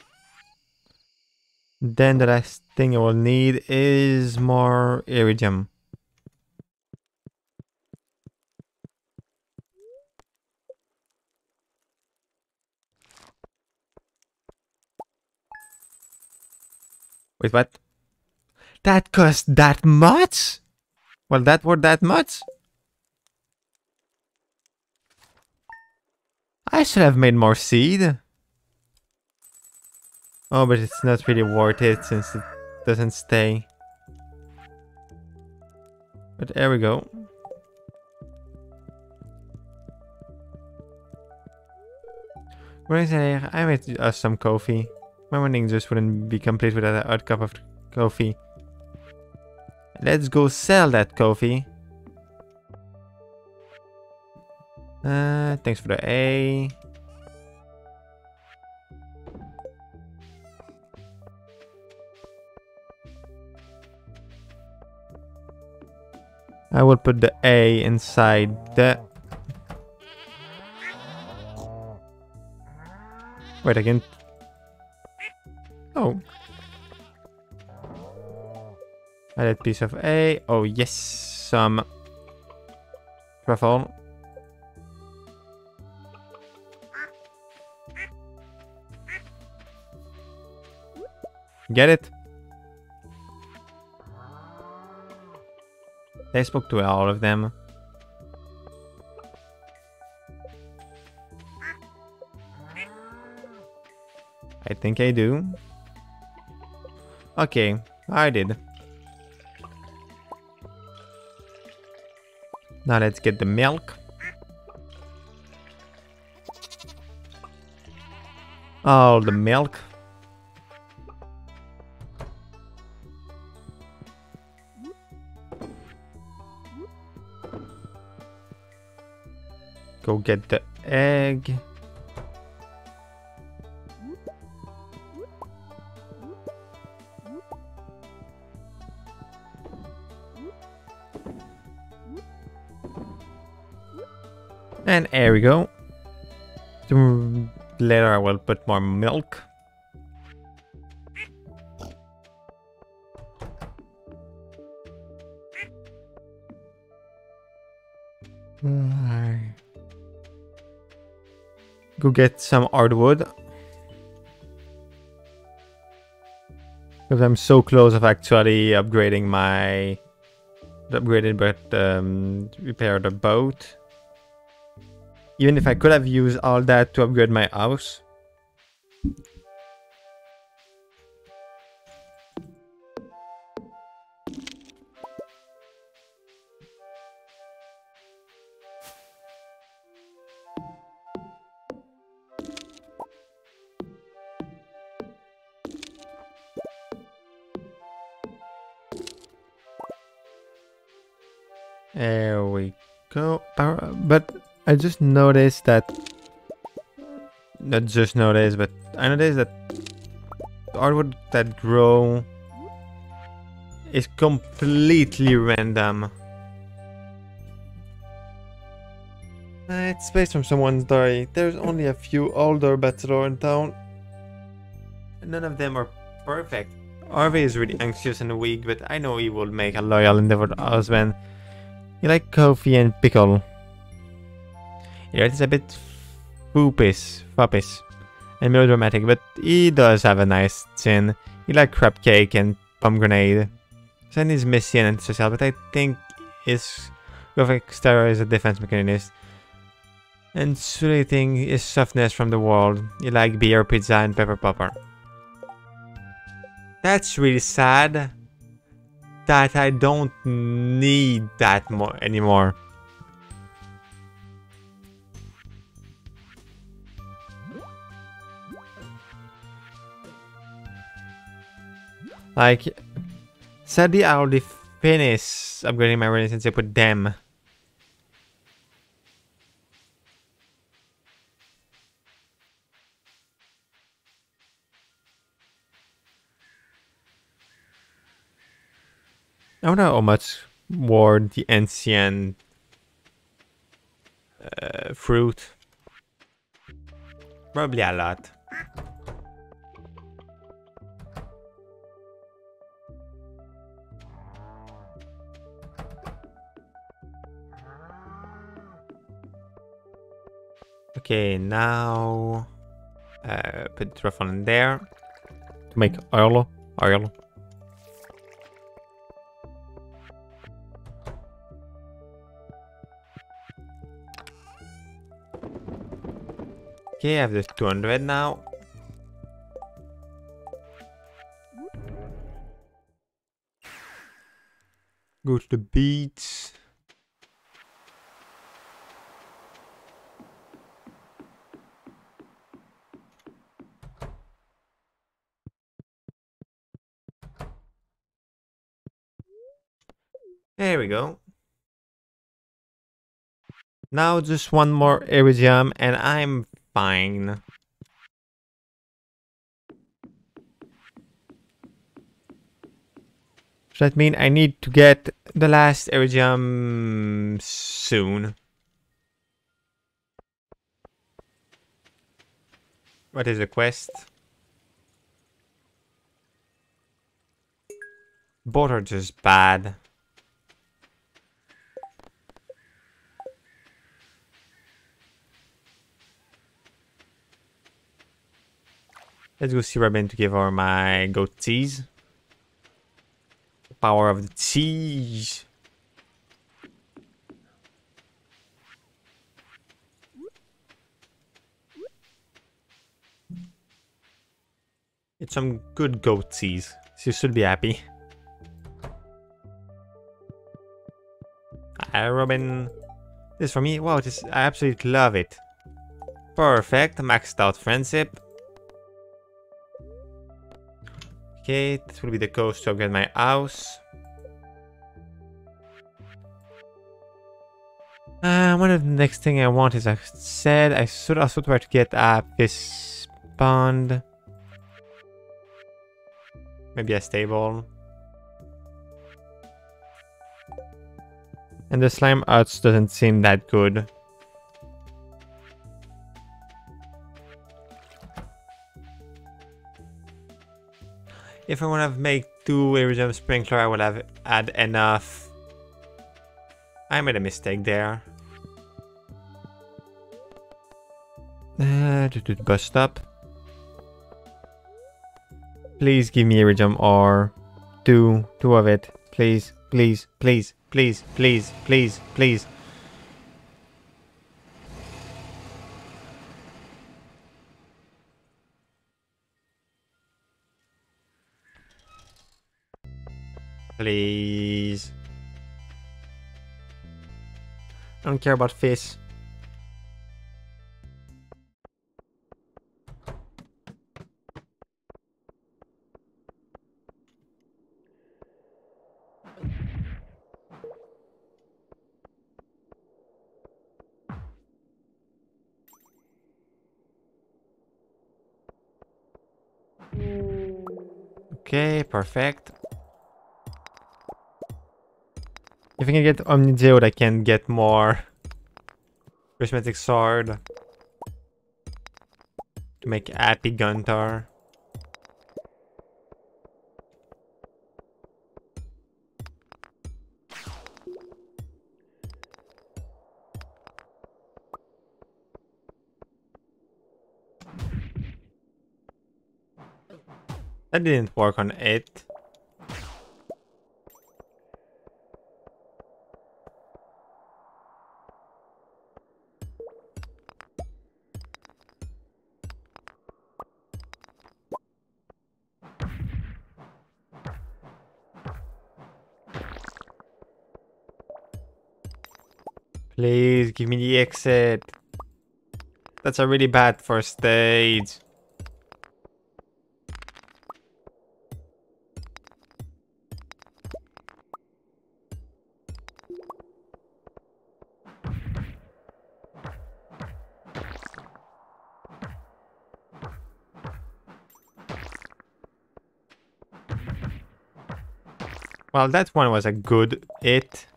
[SPEAKER 1] Then the last thing I will need is more iridium. Wait, what? That cost that much? Well, that worth that much? I should have made more seed. Oh, but it's not really worth it since it doesn't stay. But there we go. I made us some coffee. My morning just wouldn't be complete without a hot cup of coffee. Let's go sell that coffee. Uh, thanks for the A. I will put the A inside the... Wait again. Oh. Added piece of A. Oh yes, some truffle. Get it? I spoke to all of them. I think I do. Okay, I did. Now let's get the milk. All the milk. Go get the egg. And there we go. Later I will put more milk. Go get some hardwood. Because I'm so close of actually upgrading my... Upgraded but um, repair the boat. Even if I could have used all that to upgrade my house. I just noticed that... Not just noticed, but I noticed that the artwork that grow is completely random. Uh, it's based on someone's diary. There's only a few older bachelor in town. None of them are perfect. Harvey is really anxious and weak, but I know he will make a loyal and devoted husband. He like coffee and pickle. Yeah, it's a bit foopish, foppish, and melodramatic, but he does have a nice chin. He like crab cake and pomegranate. Shane is messy and antisocial, but I think his graphic exterior is a defense mechanism. And insulating his softness from the world. He like beer, pizza, and pepper popper. That's really sad. That I don't need that more anymore. Like, sadly I already finished upgrading my relationship with them. I don't how much more the ancient uh, fruit. Probably a lot. Okay, now uh, put the truffle in there to make oil. Oil. Okay, I have the 200 now. Go to the beach. There we go. Now just one more iridium and I'm fine. So that means I need to get the last iridium soon. What is the quest? Both are just bad. Let's go see Robin to give her my goat. The power of the cheese. It's some good goat cheese. She should be happy. Hi, Robin. This for me? Wow, this I absolutely love it. Perfect, maxed out friendship. Okay, this will be the coast to upgrade my house. Uh, one of the next thing I want is I said I should also try to get a fish pond. Maybe a stable. And the slime arts doesn't seem that good. If I want to make two iridium sprinkler, I will have add enough. I made a mistake there. Uh, to bus stop. Please give me iridium ore. Two, two of it. Please, please, please, please, please, please, please. Please. I don't care about fish. Okay, perfect. If I can get Omni Omnigeode, I can get more Prismatic Shard to make Happy Gunter. That didn't work on it. Give me the exit. That's a really bad first stage. Well, that one was a good hit.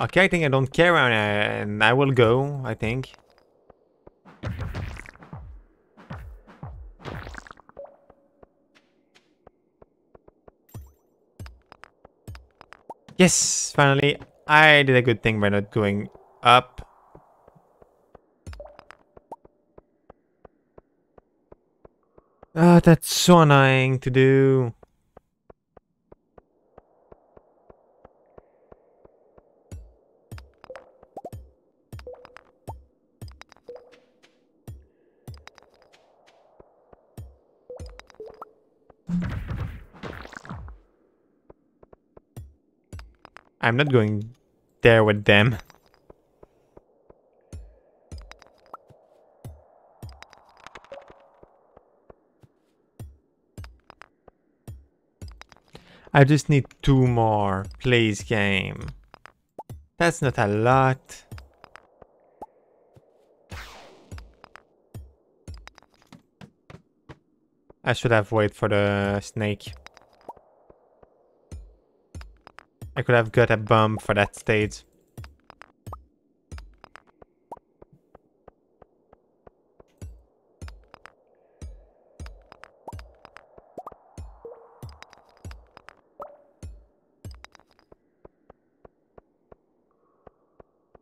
[SPEAKER 1] Okay, I think I don't care and I will go, I think. Yes, finally, I did a good thing by not going up. Ah, oh, that's so annoying to do. I'm not going there with them. I just need two more. Please, game. That's not a lot. I should have waited for the snake. I could have got a bomb for that stage.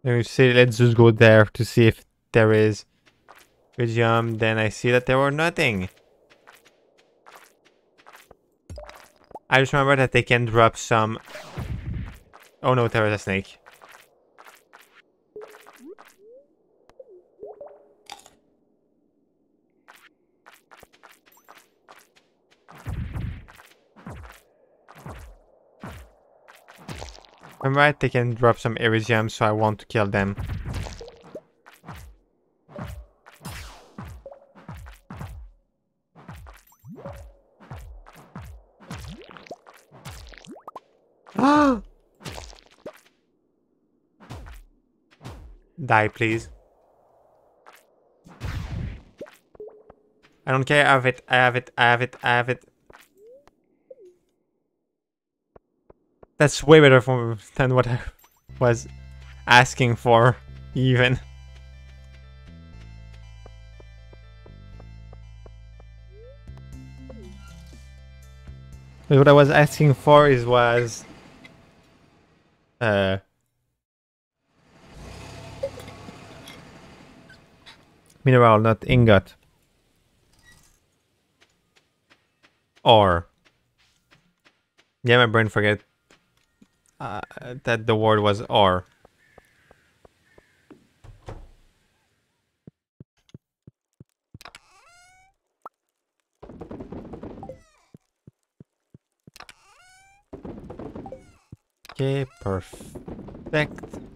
[SPEAKER 1] Let me see, let's just go there to see if there is. Good jump, then I see that there were nothing. I just remember that they can drop some... Oh no, there is a snake. I'm right, they can drop some Iridium, so I want to kill them. <gasps> Ah! Die, please. I don't care, I have it, I have it, I have it, I have it. That's way better for, than what I was asking for, even. But what I was asking for is was uh mineral, not ingot. Or yeah, my brain forget uh, that the word was or. Okay, perfect.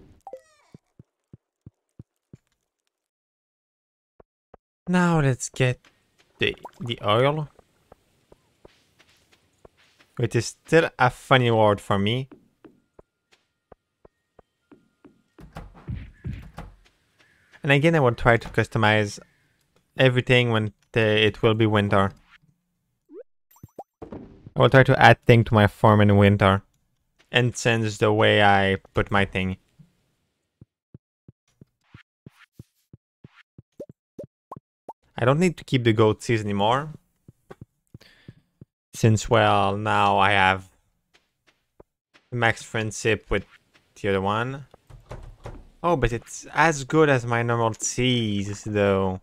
[SPEAKER 1] Now let's get the, the oil. Which is still a funny word for me. And again, I will try to customize everything when the, it will be winter. I will try to add things to my farm in winter. And change the way I put my thing. I don't need to keep the goat seeds anymore. Since, well, now I have max friendship with the other one. Oh, but it's as good as my normal cheese, though.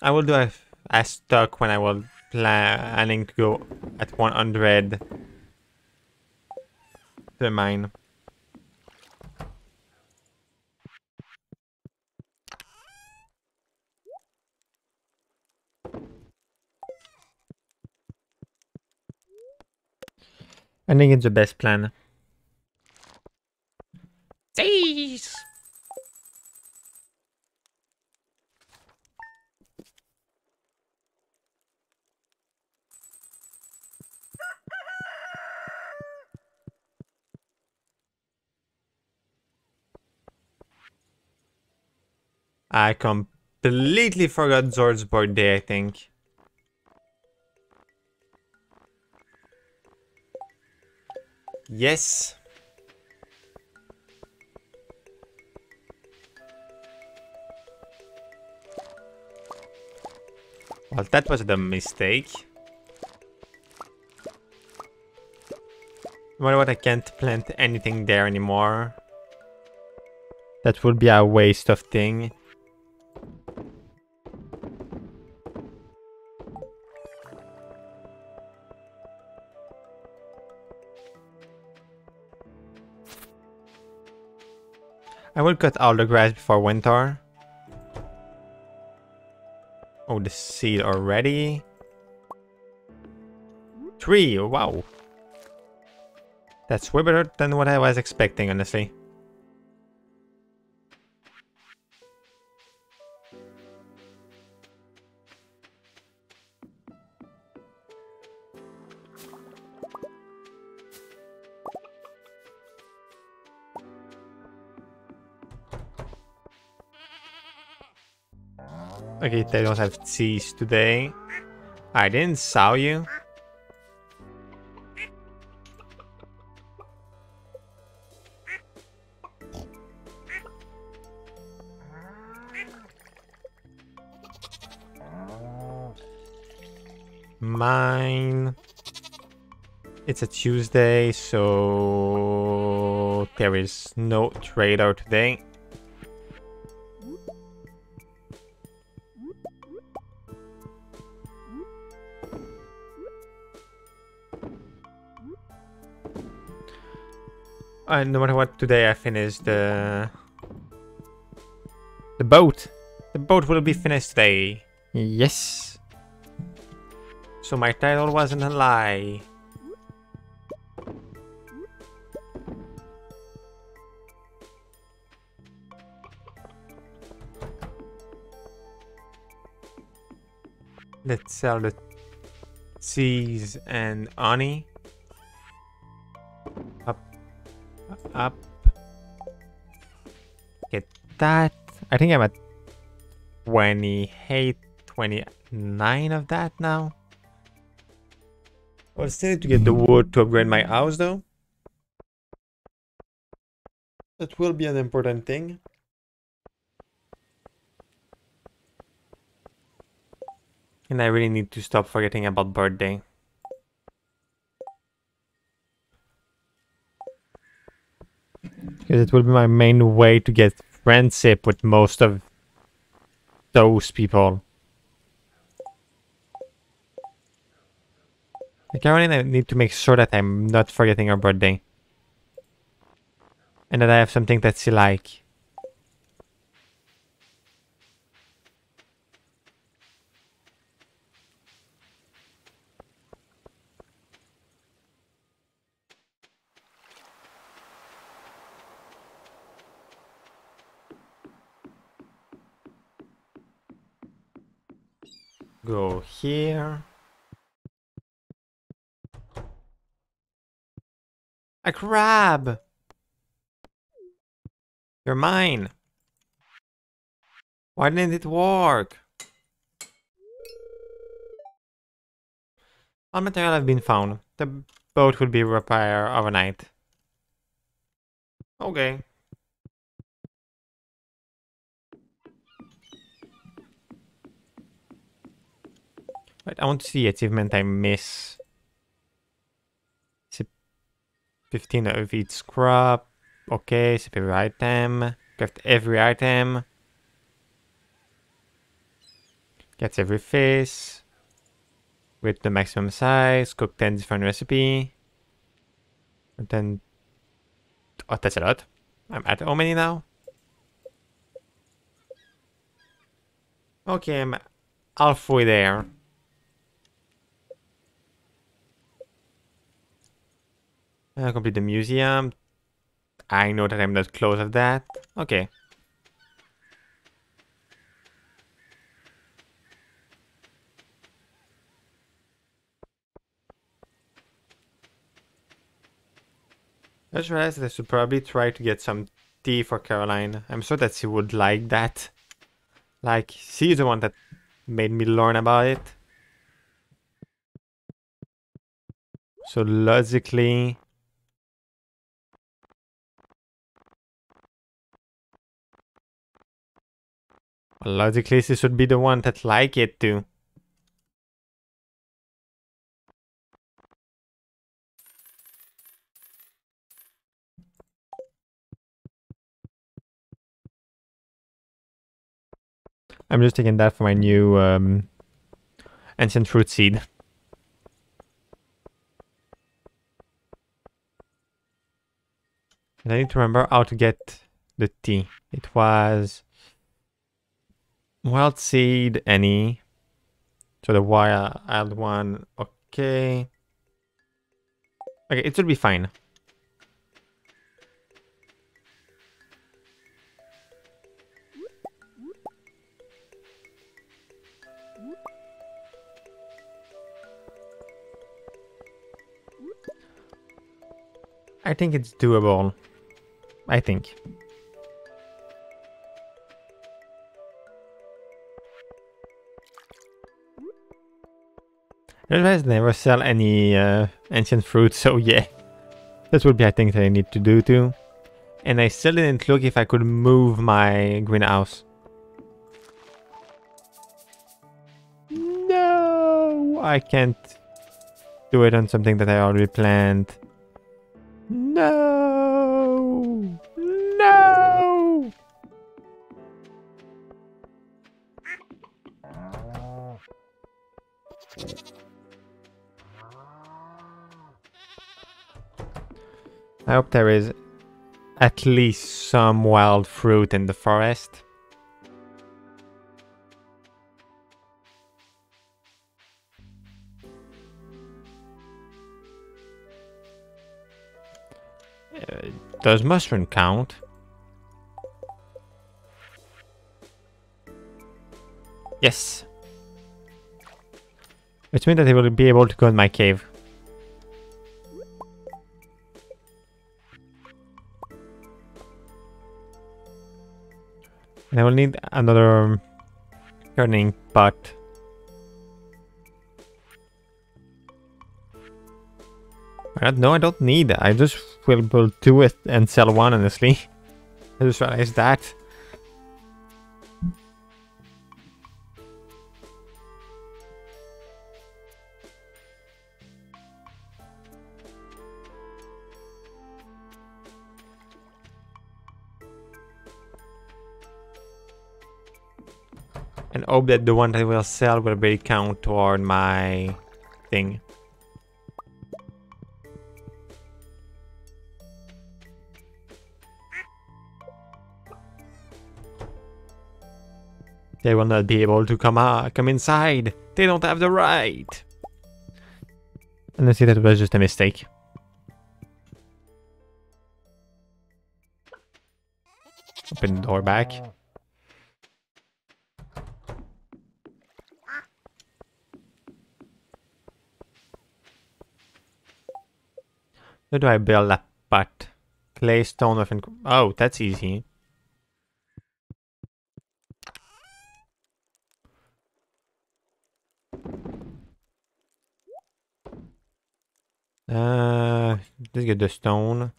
[SPEAKER 1] I will do a, a stock when I will planning to go at 100 to mine. I think it's the best plan. Jeez. I completely forgot Zord's birthday, I think. Yes. Well, that was the mistake. What what I can't plant anything there anymore. That would be a waste of thing. I will cut all the grass before winter. Oh, the seed already. Three, wow. That's way better than what I was expecting, honestly. Okay, they don't have cheese today. Ah, I didn't saw you. Mine. It's a Tuesday, so there is no trader today. Uh, no matter what, today I finished the the boat. The boat will be finished today. Yes. So my title wasn't a lie. Let's sell the cheese and honey. Up. Get that. I think I'm at 28, 29 of that now. I well, still need to get the wood to upgrade my house though. That will be an important thing. And I really need to stop forgetting about birthday. Because it will be my main way to get friendship with most of those people. Caroline, I need to make sure that I'm not forgetting her birthday. And that I have something that she like. Go here. A crab! You're mine! Why didn't it work? All material have been found. The boat will be repaired overnight. Okay. I want to see achievement I miss. 15 of each scrap. Okay, sip every item. Craft every item. Gets every face. With the maximum size. Cook 10 different recipe. And then... Oh, that's a lot. I'm at how many now? Okay, I'm halfway there. Uh, complete the museum. I know that I'm not close of that. Okay. I just realized that I should probably try to get some tea for Caroline. I'm sure that she would like that. Like, she's the one that made me learn about it. So logically, Logically, she should be the one that like it too. I'm just taking that for my new um, ancient fruit seed. And I need to remember how to get the tea. It was Wild seed, any. So the wild uh, one, okay. Okay, it should be fine. I think it's doable. I think. Realize they never sell any uh, ancient fruit, so yeah. That would be I think that I need to do too. And I still didn't look if I could move my greenhouse. No, I can't do it on something that I already planned. No, I hope there is at least some wild fruit in the forest. Uh, does mushroom count? Yes. Which means that I will be able to go in my cave. And I will need another um, turning pot. I uh, no, I don't need it. I just will build two it and sell one, honestly. <laughs> I just realized that. And hope that the one that I will sell will be count toward my thing. They will not be able to come out, come inside. They don't have the right. And I see that was just a mistake. Open the door back. Where do I build a pot? Clay, stone, Oh, that's easy. Uh, let's get the stone.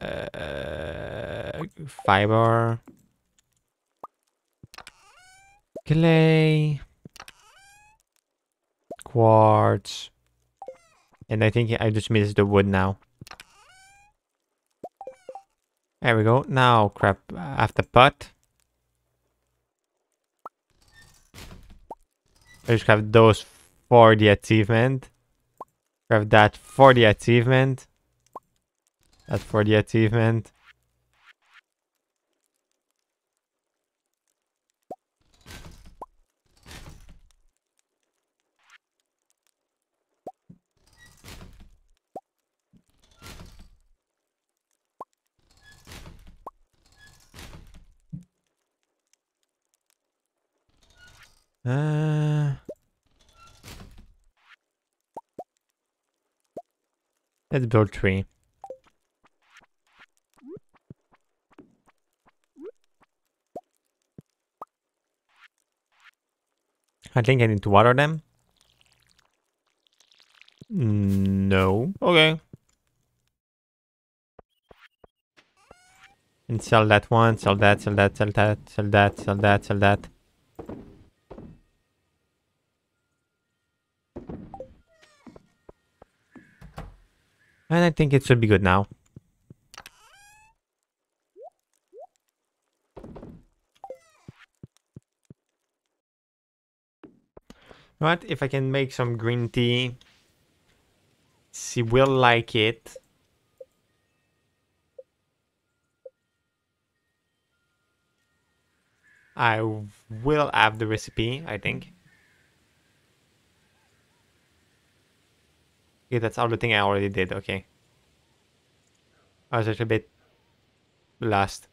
[SPEAKER 1] Uh, fiber. Clay. Quartz. And I think I just missed the wood now. There we go. Now, crap, after pot. I just have those for the achievement. Have that for the achievement. That for the achievement. Uh, let's build three. I think I need to water them. No. Okay. And sell that one, sell that, sell that, sell that, sell that, sell that, sell that. And I think it should be good now. What if I can make some green tea? She will like it. I will have the recipe, I think. Okay, that's all the thing I already did. Okay. I was a bit lost.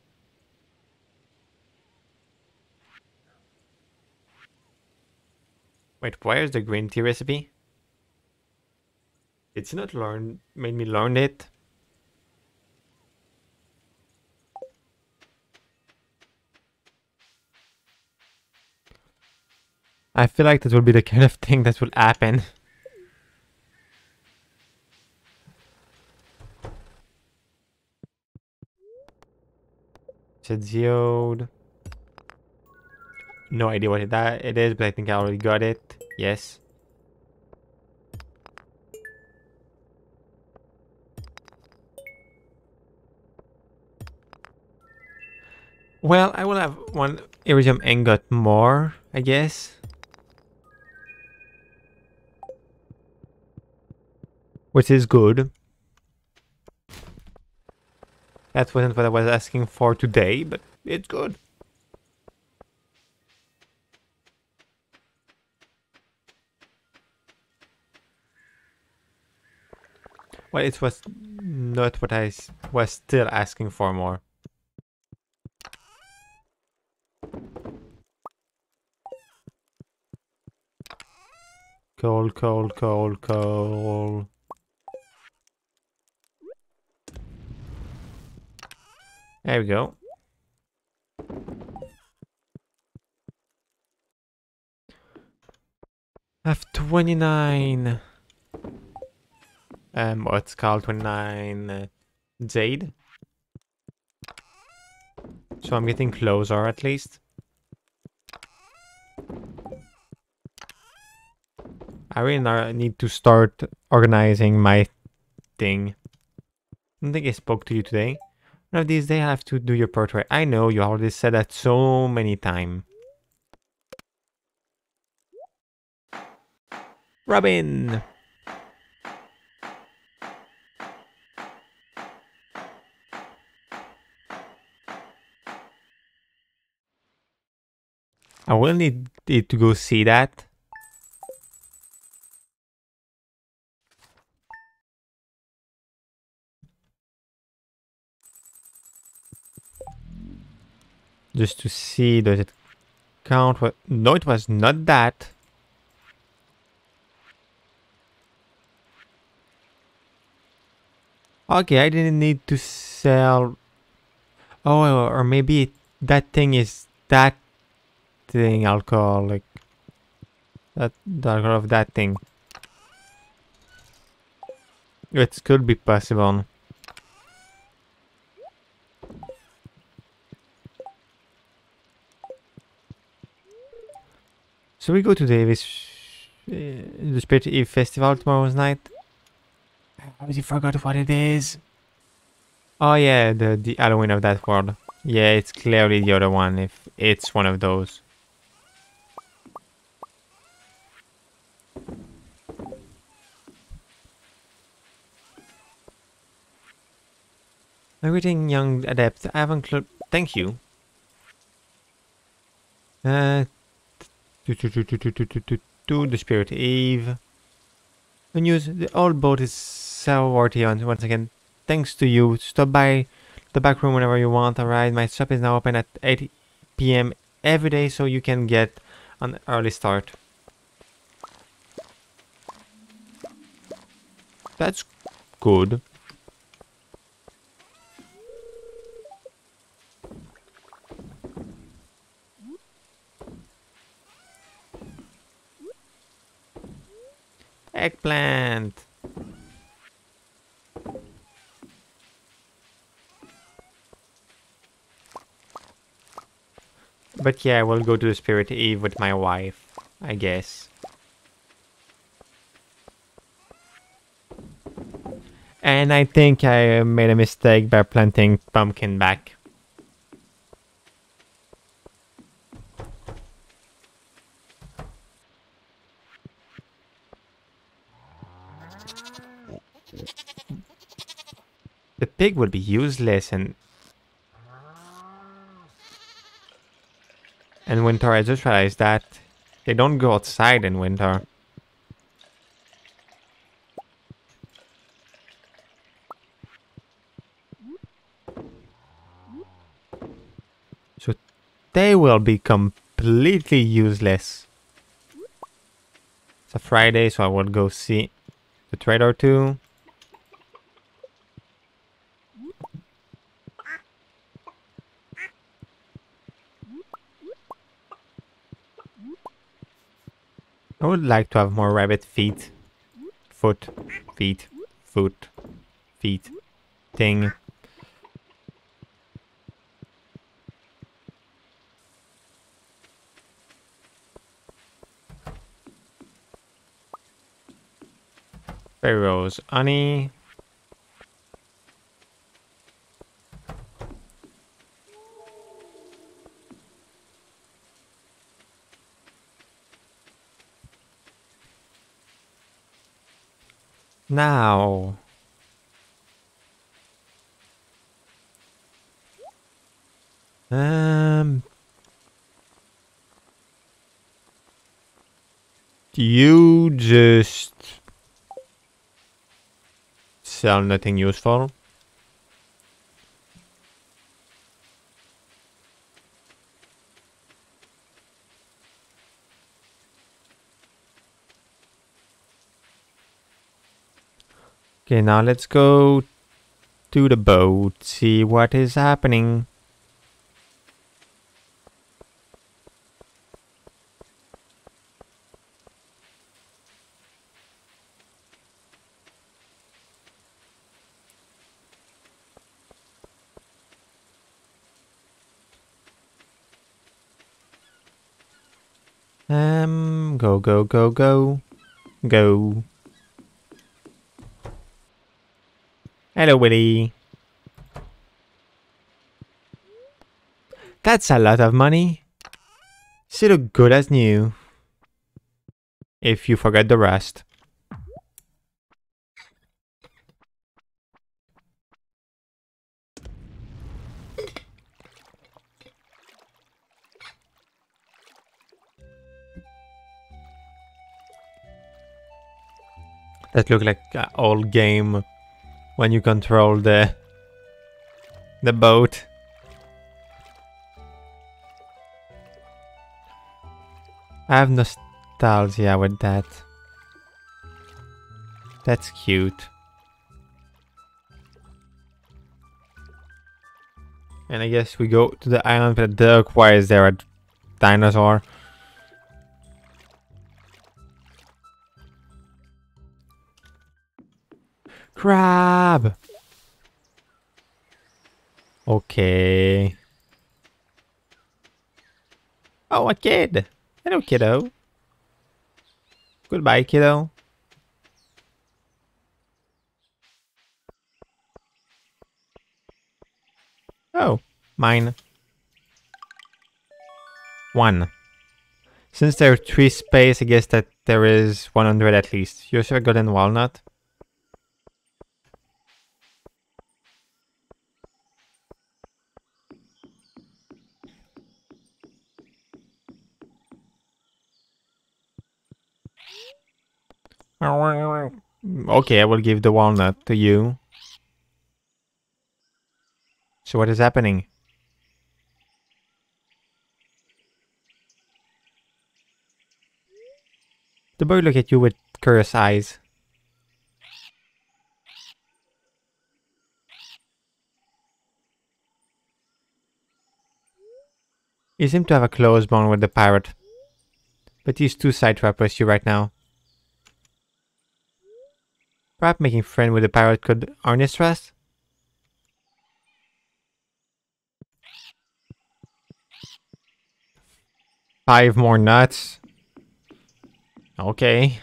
[SPEAKER 1] Wait, where is the green tea recipe? It's not learned, made me learn it. I feel like that will be the kind of thing that will happen. It's geode. No idea what that it is, but I think I already got it. Yes. Well, I will have one iridium ingot more, I guess. Which is good. That wasn't what I was asking for today, but it's good. Well, it was not what I was still asking for more. Coal, coal, coal, coal. There we go. F29. um what's called 29 uh, jade so i'm getting closer at least i really need to start organizing my thing i don't think i spoke to you today of these i have to do your portrait. I know you already said that so many times. Robin! I will need to go see that. Just to see, does it count? What? No, it was not that. Okay, I didn't need to sell... Oh, or maybe that thing is that thing alcohol like that the alcohol of that thing it could be possible so we go to Davis uh, the Spirit Eve Festival tomorrow's night I already forgot what it is oh yeah the the Halloween of that world yeah it's clearly the other one if it's one of those Greeting, young adept. I haven't Thank you. Uh, to, to, to, to, to, to, to, to the Spirit Eve. The news, the old boat is so worthy on once again. Thanks to you. Stop by the back room whenever you want, alright? My shop is now open at 8 p.m. every day so you can get an early start. That's good. Eggplant! But yeah, we'll go to the Spirit Eve with my wife, I guess. And I think I made a mistake by planting pumpkin back. The pig would be useless and... And winter, I just realized that. They don't go outside in winter. So they will be completely useless. It's a Friday, so I will go see the trader too. I would like to have more rabbit feet. Foot. Feet. Foot. Feet. Thing. Pharaoh's honey. Now. Um. You just sell nothing useful. Okay, now let's go to the boat, see what is happening. Um, go, go, go, go. Go. Hello, Willy. That's a lot of money. She Still good as new. If you forget the rest. That look like an old game when you control the the boat. I have nostalgia with that. That's cute. And I guess we go to the island with the duck. Why is there a dinosaur? Okay. Oh, a kid! Hello, kiddo. Goodbye, kiddo. Oh, mine. One. Since there are three space, I guess that there is 100 at least. You're sure golden walnut? Okay, I will give the walnut to you. So what is happening? The boy look at you with curious eyes. You seem to have a close bond with the pirate. But he's too side to you right now. Perhaps making friend with the pirate could earn his trust? Five more nuts. Okay.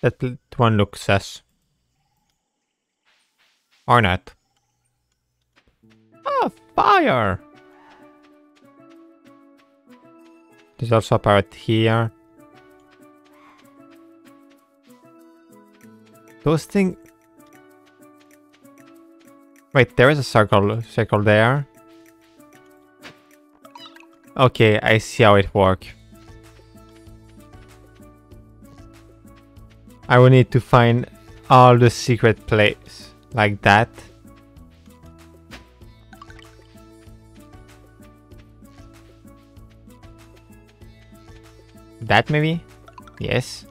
[SPEAKER 1] That one looks sus. Or not. Oh, fire! There's also a parrot here. Those things... Wait, there is a circle, circle there. Okay, I see how it works. I will need to find all the secret place like that. That maybe? Yes.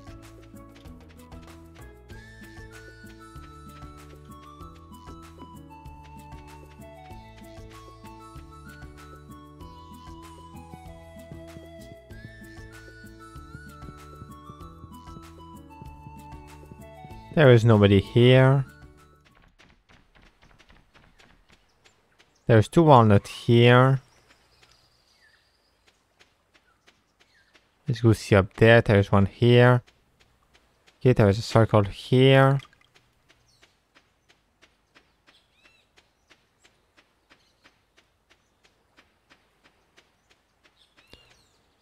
[SPEAKER 1] There is nobody here. There's two walnut here. Let's go see up there. There's one here. Okay, there is a circle here.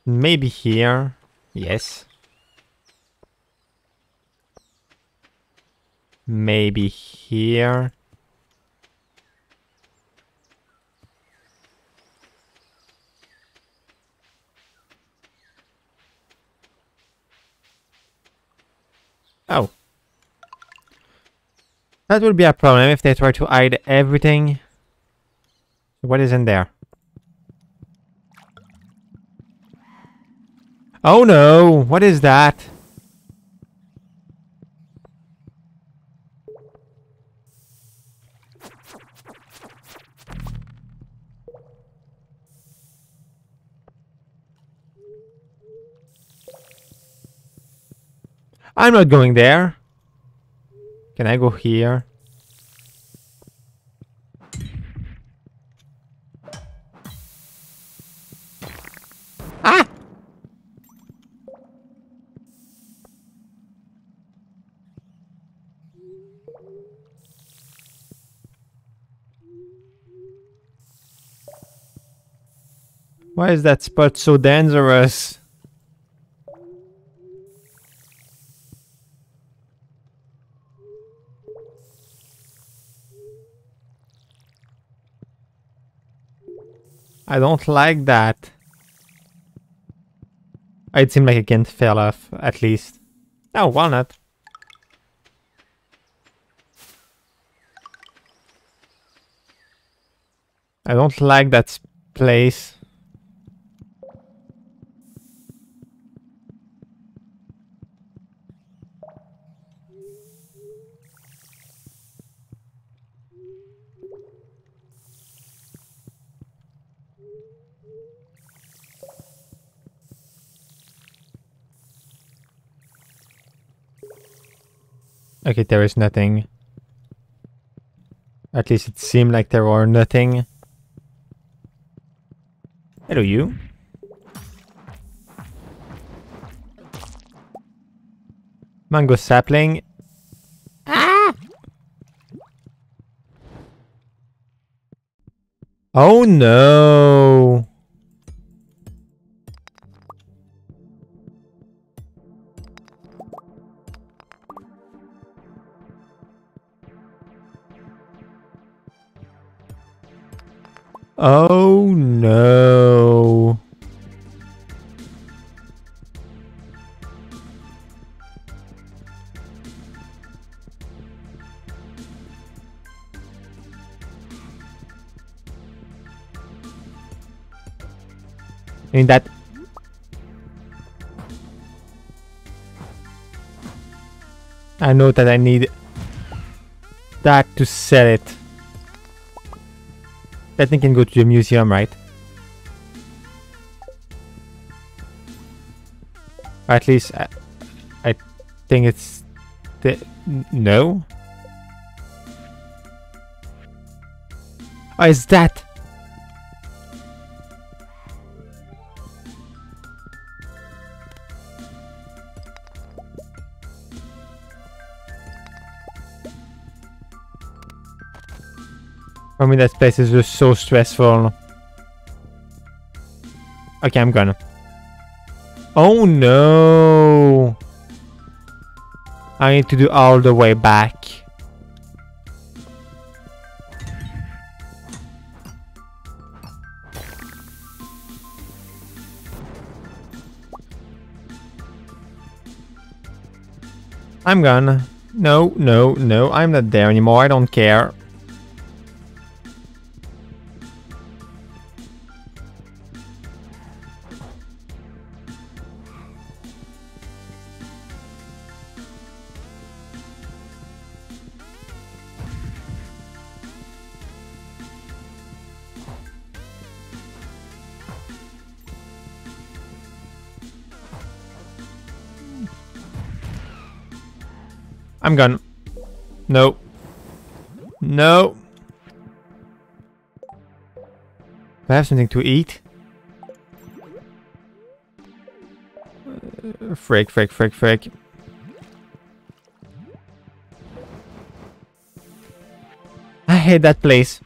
[SPEAKER 1] Maybe here. Yes. Maybe here. Oh. That would be a problem if they try to hide everything. What is in there? Oh no! What is that? I'm not going there. Can I go here? Ah! Why is that spot so dangerous? I don't like that. It seemed like it can fell off, at least. Oh, walnut. I don't like that place. Okay, there is nothing. At least it seemed like there were nothing. Hello, you. Mango sapling. Ah! Oh no! Mean that I know that I need that to sell it. That thing can go to the museum, right? At least, I, I think it's... The, no? Oh, is that? Mean, that place is just so stressful. Okay, I'm gonna. Oh no! I need to do all the way back. I'm gone. No, no, no, I'm not there anymore. I don't care. No. No. I have something to eat? Uh, frick, frick, frick, frick. I hate that place.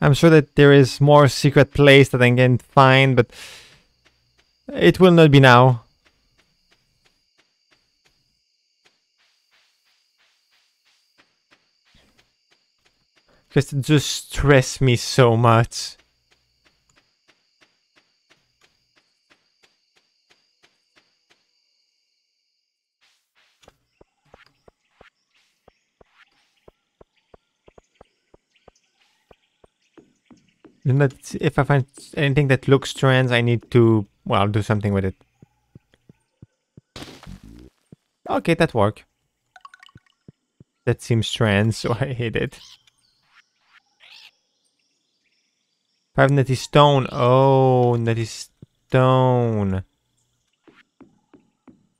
[SPEAKER 1] I'm sure that there is more secret place that I can find, but it will not be now. Because it just stress me so much. if I find anything that looks strange, I need to, well, I'll do something with it. Okay, that worked. That seems strange, <laughs> so I hate it. Five netty stone. Oh, netty stone.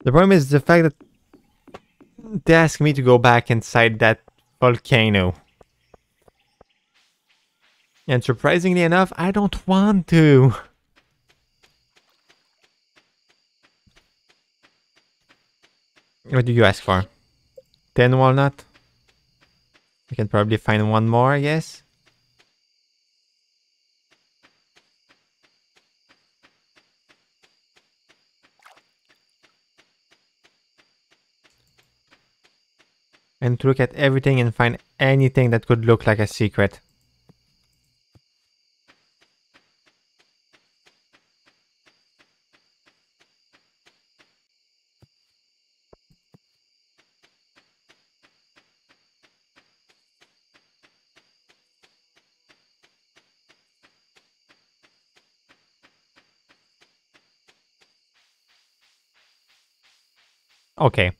[SPEAKER 1] The problem is the fact that they ask me to go back inside that volcano. And surprisingly enough, I don't want to. <laughs> What do you ask for? 10 walnut? I can probably find one more, I guess. And look at everything and find anything that could look like a secret. Okay.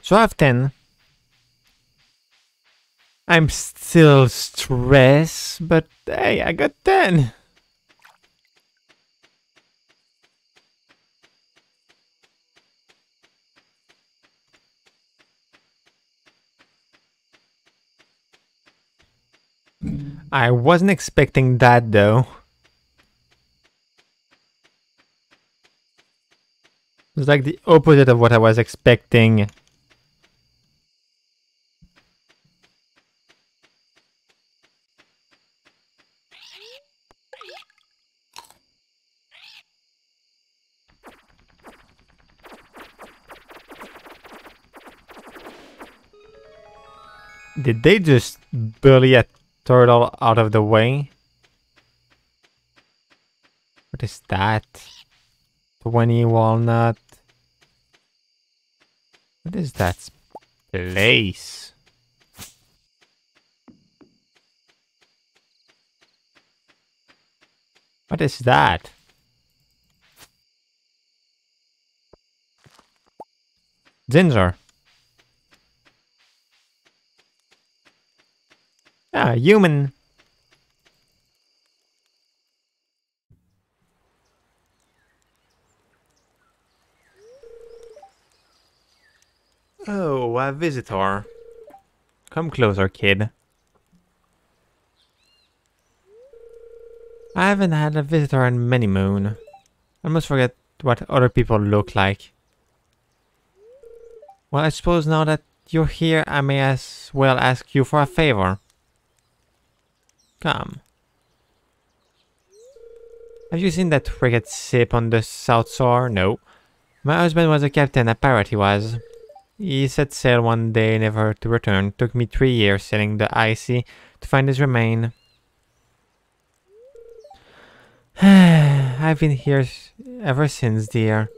[SPEAKER 1] So I have 10. I'm still stressed, but hey, I got 10. I wasn't expecting that though. It's like the opposite of what I was expecting. Did they just bully a turtle out of the way. What is that? 20 walnut. What is that place? What is that? Ginger. Ah, human. Oh, a visitor. Come closer, kid. I haven't had a visitor in many moon. I must forget what other people look like. Well, I suppose now that you're here, I may as well ask you for a favor. Come. Have you seen that frigate ship on the South Shore? No. My husband was a captain, a pirate he was. He set sail one day, never to return. Took me three years sailing the icy to find his remain. <sighs> I've been here ever since, dear.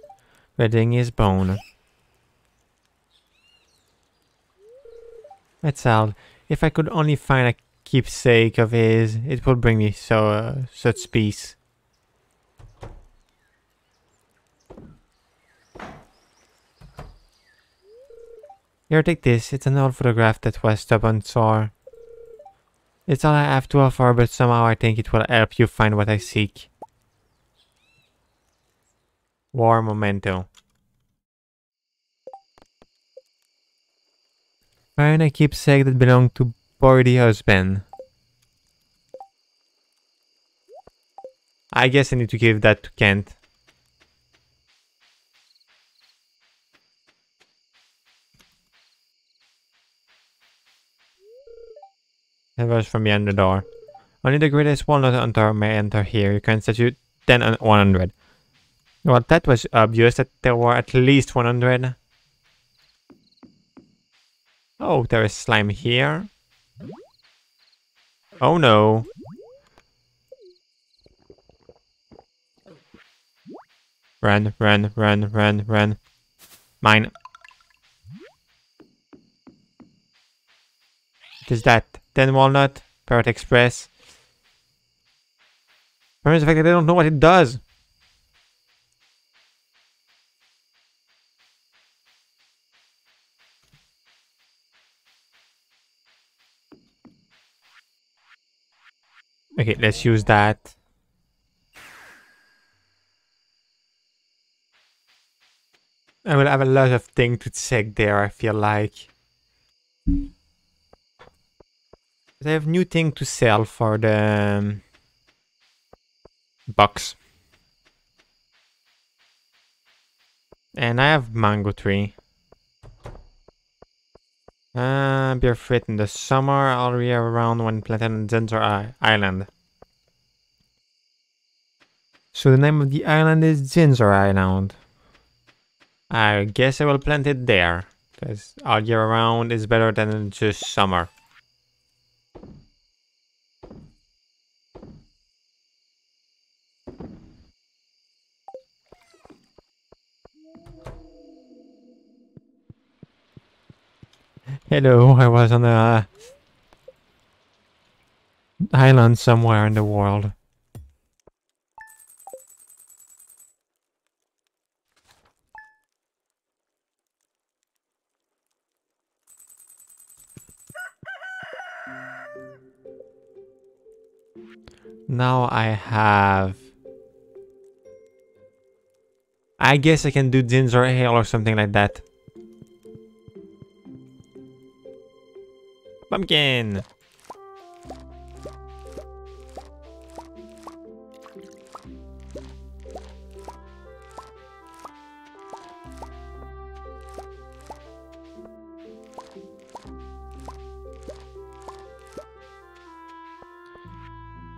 [SPEAKER 1] Reading his bone. That's all. If I could only find a keepsake of his. It will bring me so uh, such peace. Here, take this. It's an old photograph that was stubborn sore. It's all I have to offer, but somehow I think it will help you find what I seek. War Memento. Find a keepsake that belonged to Birdie husband. I guess I need to give that to Kent. Was from the door. Only the greatest walnut hunter may enter here. You can set you 10 and 100. Well, that was obvious that there were at least 100. Oh, there is slime here. Oh no. Run, run, run, run, run. Mine. What is that? 10 walnut? Parrot Express? Remember the fact that I don't know what it does. Okay, let's use that. I will have a lot of things to check there, I feel like. But I have new thing to sell for the um, box. And I have mango tree. Uh, bear fruit in the summer, all year around when planted on Ginger Island. So the name of the island is Ginger Island. I guess I will plant it there. Because all year round is better than just summer. Hello, I was on a island somewhere in the world. Now I have... I guess I can do ginger ale or something like that. Pumpkin!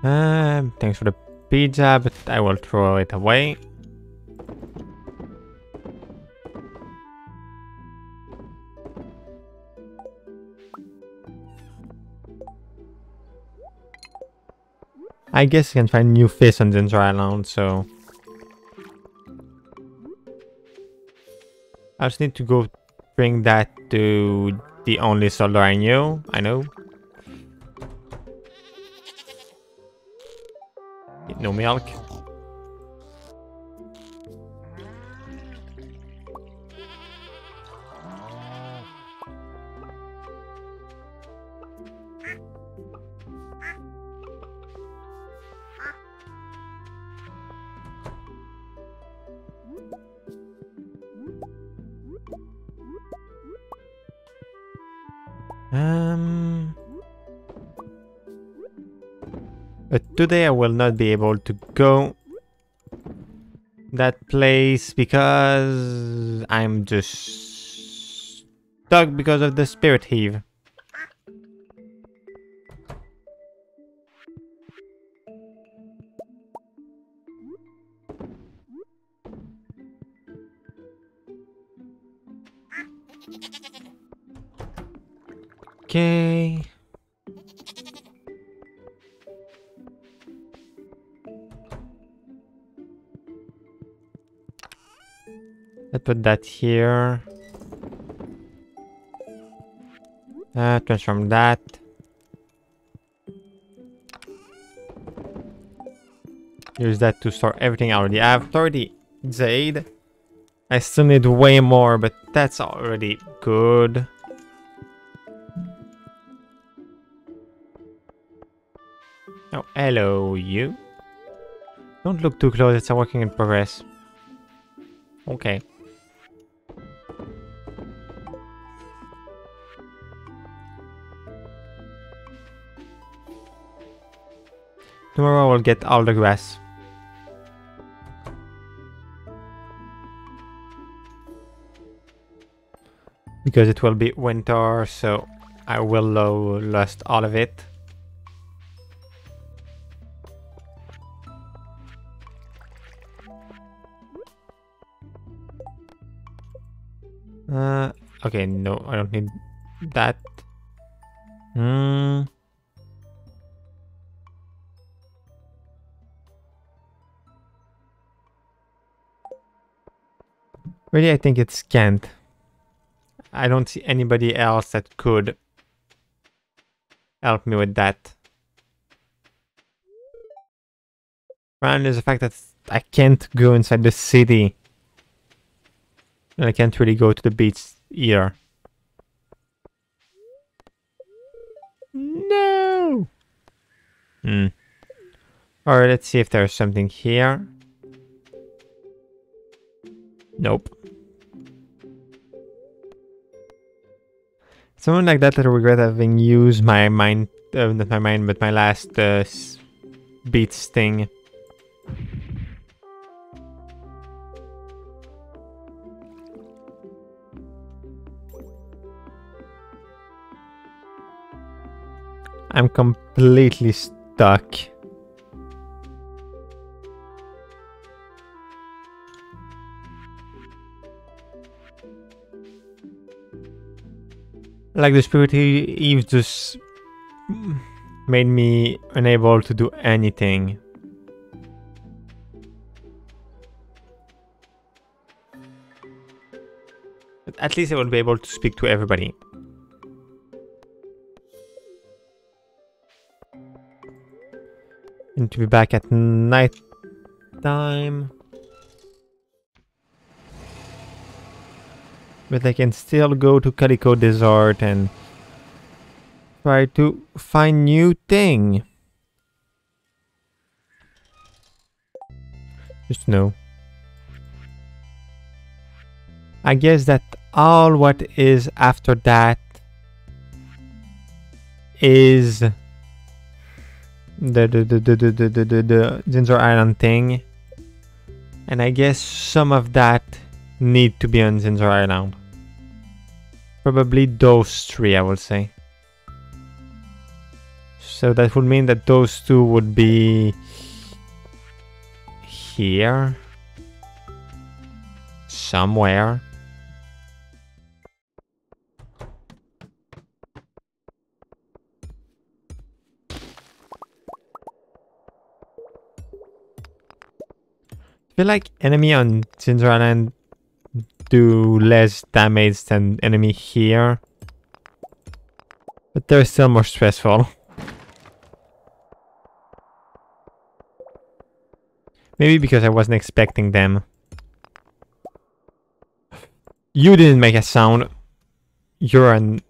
[SPEAKER 1] Um, thanks for the pizza, but I will throw it away. I guess I can find new fish on Ginger Island, so... I just need to go bring that to the only soldier I knew, I know. No milk. Today I will not be able to go that place because I'm just stuck because of the spirit heave. put that here. Uh, transform that. Use that to store everything I already have. 30 jade. I still need way more, but that's already good. Oh, hello, you. Don't look too close, it's a working in progress. Okay. Tomorrow I will get all the grass. Because it will be winter, so I will lo lost all of it. Uh, okay, no, I don't need that. Hmm. Really, I think it's Kent. I don't see anybody else that could help me with that. And is the fact that I can't go inside the city. And I can't really go to the beach either. No! Hmm. Alright, let's see if there's something here. Nope. Someone like that I regret having used my mind, uh, not my mind, but my last uh, beats thing. I'm completely stuck. Like the spirit Eve just made me unable to do anything. But at least I will be able to speak to everybody. And to be back at night time. But I can still go to Calico Desert and try to find new thing. Just know. I guess that all what is after that is the the the the the the, the, the, Zinzor Island thing. And I guess some of that need to be on Zinzor Island. Probably those three, I would say. So that would mean that those two would be here somewhere. I feel like enemy on Zinzor Island do less damage than enemy here. But they're still more stressful. <laughs> Maybe because I wasn't expecting them. You didn't make a sound. You're an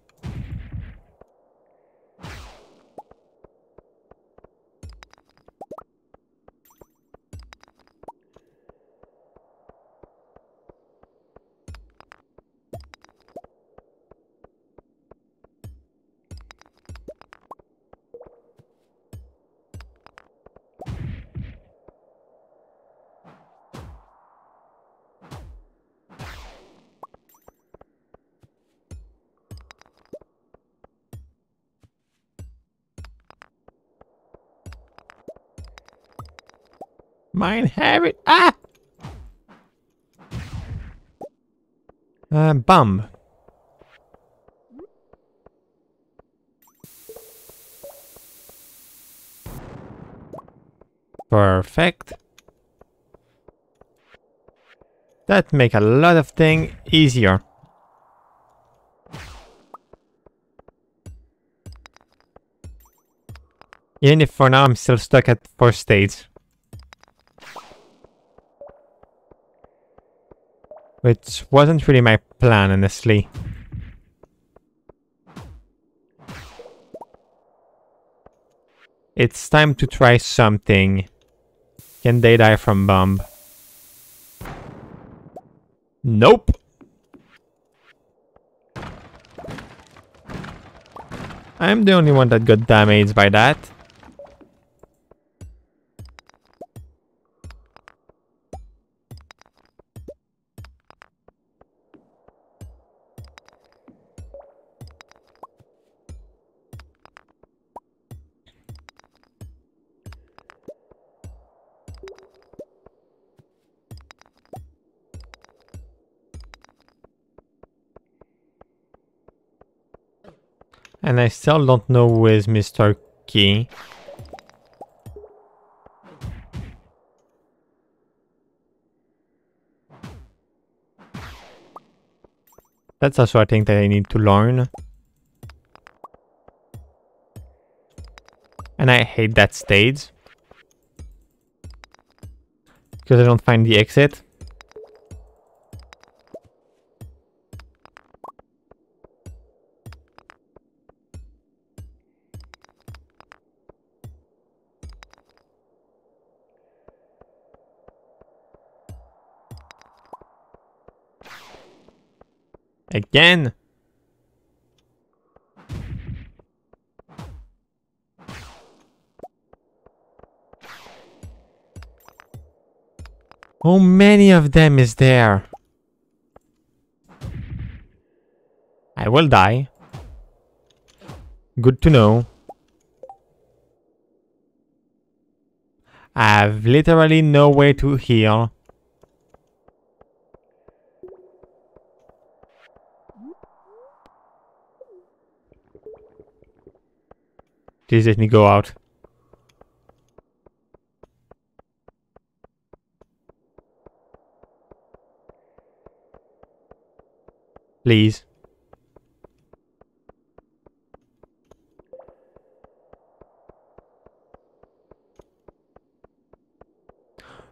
[SPEAKER 1] Mine habit. Ah! Uh, bum. Perfect. That make a lot of thing easier. Even if for now I'm still stuck at first stage. Which wasn't really my plan, honestly. It's time to try something. Can they die from bomb? Nope. I'm the only one that got damaged by that. And I still don't know who is Mr. Qi. That's also a thing that I need to learn. And I hate that stage. Because I don't find the exit. Again? How many of them is there? I will die. Good to know. I have literally no way to heal. Please let me go out. Please.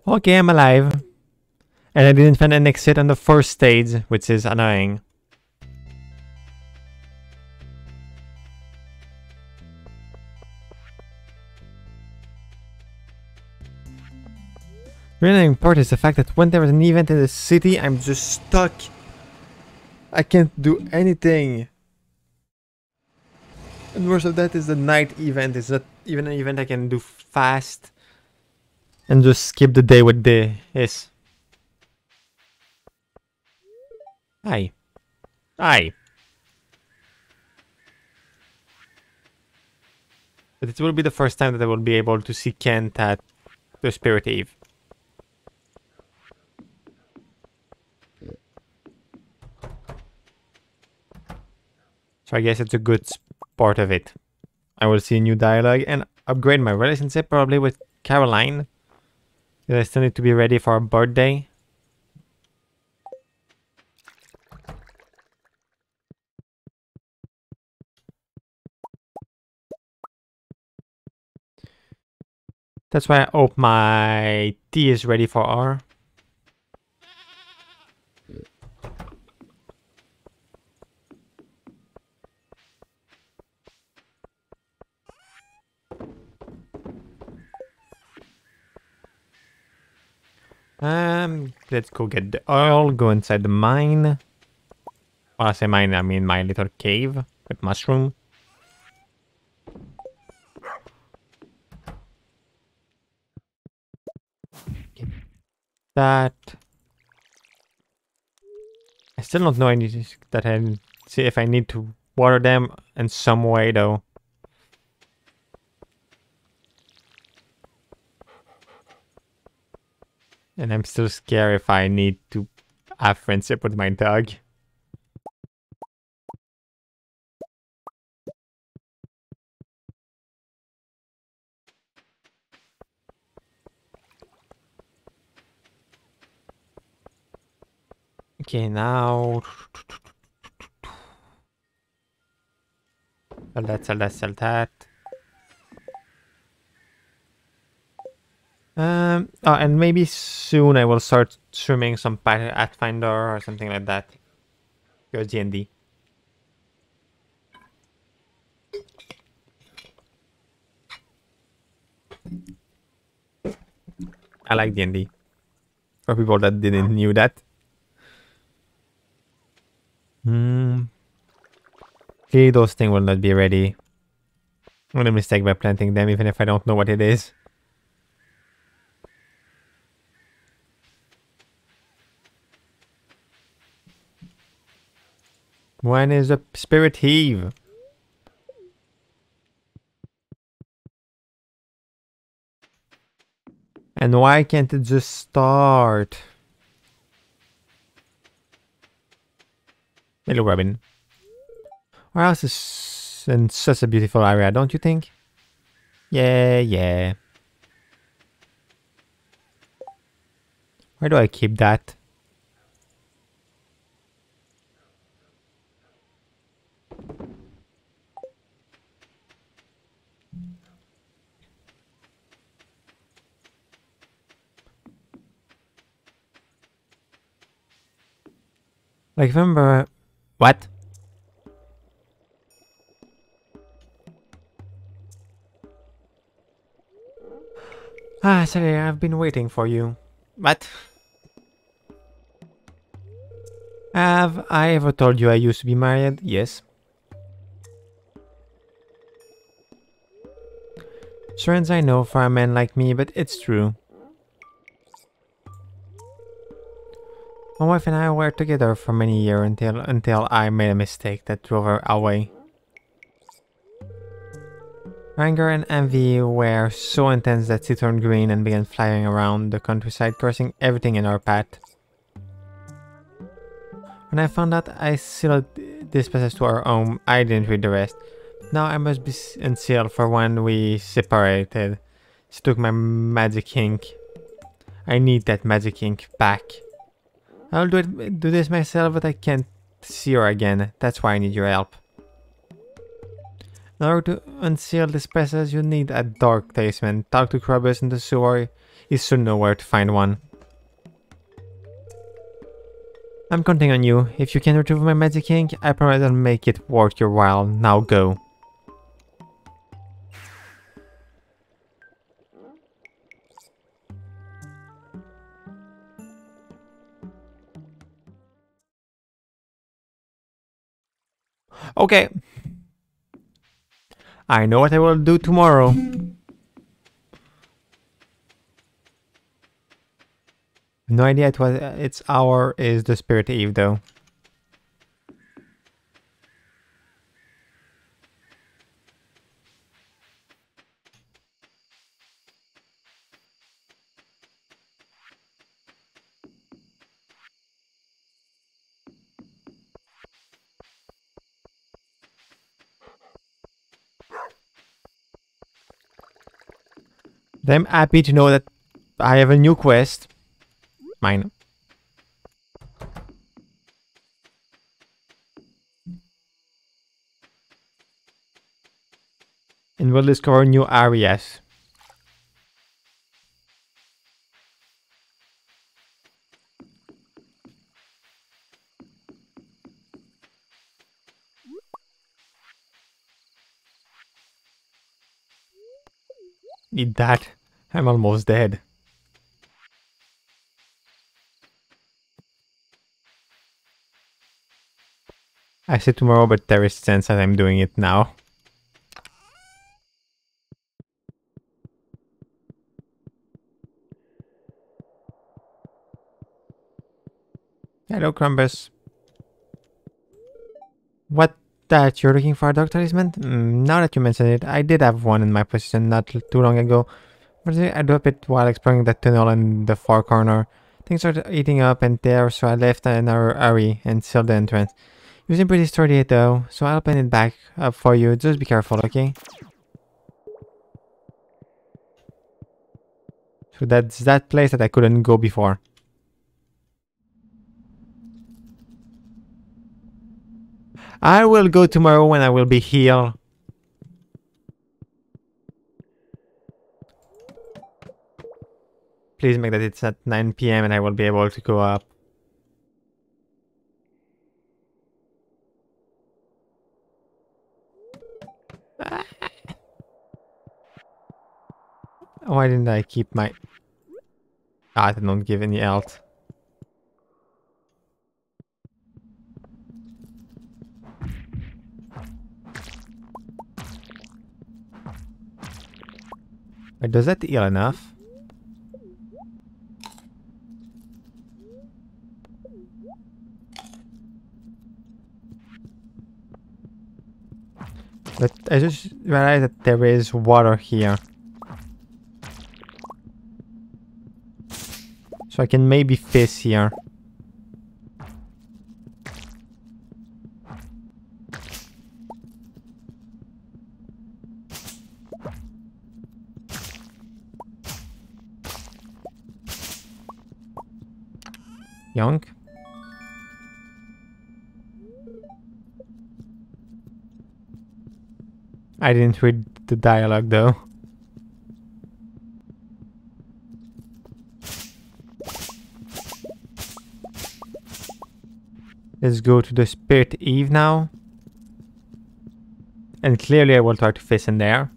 [SPEAKER 1] Okay, I'm alive. And I didn't find an exit on the first stage, which is annoying. Really important is the fact that when there is an event in the city, I'm just stuck. I can't do anything. And worse of that is the night event. It's not even an event I can do fast. And just skip the day with this. Hi. Hi. But it will be the first time that I will be able to see Kent at the Spirit Eve. I guess it's a good part of it. I will see a new dialogue and upgrade my relationship probably with Caroline. I still need to be ready for her birthday. That's why I hope my tea is ready for her. Um, let's go get the oil, go inside the mine. When I say mine, I mean my little cave with mushroom. Get that. I still don't know any that I see if I need to water them in some way though. And I'm still scared if I need to have friendship with my dog. Okay, now... <sighs> Sell that, sell that, sell that. Um, oh, and maybe soon I will start streaming some Pathfinder or something like that. Go D&D. I like D&D. For people that didn't knew that. Hmm. Okay, those things will not be ready. I'm gonna mistake by planting them even if I don't know what it is. When is the Spirit Eve? And why can't it just start? Hello, Robin. Our house is in such a beautiful area, don't you think? Yeah, yeah. Where do I keep that? Like, remember... What? Ah, sorry, I've been waiting for you. What? Have I ever told you I used to be married? Yes. Strange I know for a man like me, but it's true. My wife and I were together for many years until until I made a mistake that drove her away. Anger and envy were so intense that she turned green and began flying around the countryside, cursing everything in our path. When I found out I sealed this passage to our home, I didn't read the rest. Now I must be unsealed for when we separated. She took my magic ink. I need that magic ink back. I'll do it, do this myself, but I can't see her again. That's why I need your help. In order to unseal this passage, you need a dark talisman. Talk to Krobus in the sewer. You should know where to find one. I'm counting on you. If you can retrieve my magic ink, I promise I'll make it worth your while. Now go. Okay. I know what I will do tomorrow. No idea what its hour is the spirit eve though. I'm happy to know that I have a new quest. Mine. And we'll discover new areas. Need that. I'm almost dead. I said tomorrow, but there is sense that I'm doing it now. Hello, Krobus. What that you're looking for a dark talisman? Mm, now that you mention it, I did have one in my possession not too long ago. I dropped it while exploring the tunnel in the far corner. Things are eating up and there, so I left in a hurry and sealed the entrance. It wasn't pretty sturdy though, so I'll open it back up for you. Just be careful, okay? So that's that place that I couldn't go before. I will go tomorrow when I will be here. Please make that it's at 9 p.m. and I will be able to go up. Why didn't I keep my... Ah, I don't give any. Wait, does that heal enough? But I just realized that there is water here. So I can maybe fish here. I didn't read the dialogue though. Let's go to the Spirit Eve now. And clearly I will try to fish in there.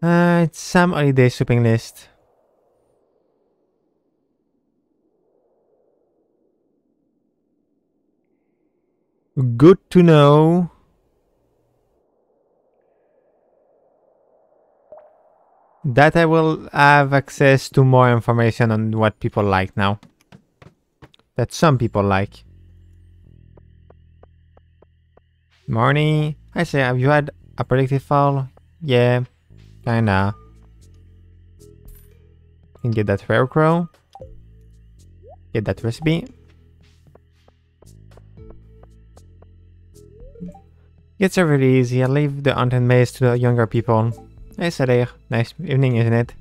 [SPEAKER 1] Uh, it's some holiday shopping list. Good to know. That I will have access to more information on what people like now. That some people like. Morning. I say, have you had a predictive fall? Yeah, kinda. Can get that Rarecrow. Get that recipe. It's really easy. I leave the Haunted Maze to the younger people. Hey Saelhir, nice evening isn't it?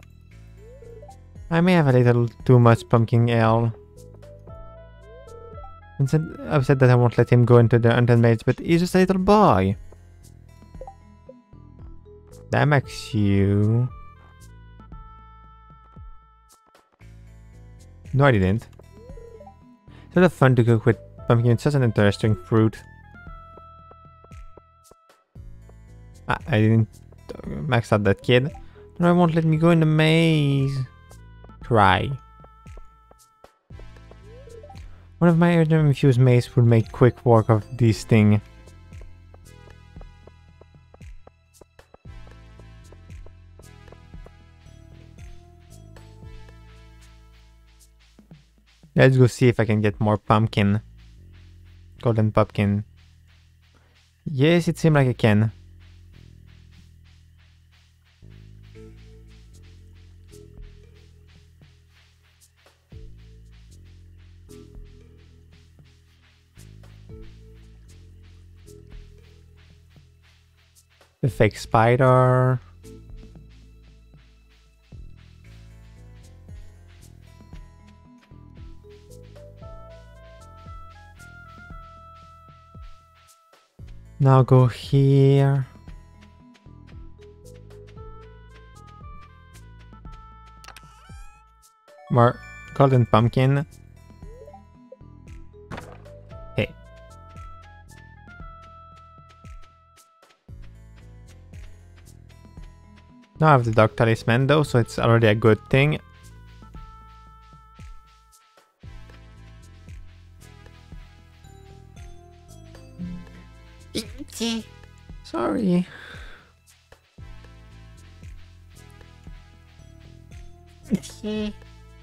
[SPEAKER 1] I may have a little too much pumpkin ale. Vincent upset that I won't let him go into the Haunted Maze, but he's just a little boy. That makes you... No, I didn't. It's sort of fun to cook with pumpkin. It's such an interesting fruit. Ah, I didn't max out that kid. No, I won't let me go in the maze. Try. One of my urgent infused maze would make quick work of this thing. Let's go see if I can get more pumpkin. Golden pumpkin. Yes, it seems like I can. The fake spider. Now go here. More golden pumpkin. Now I have the dark talisman though, so it's already a good thing. Sorry.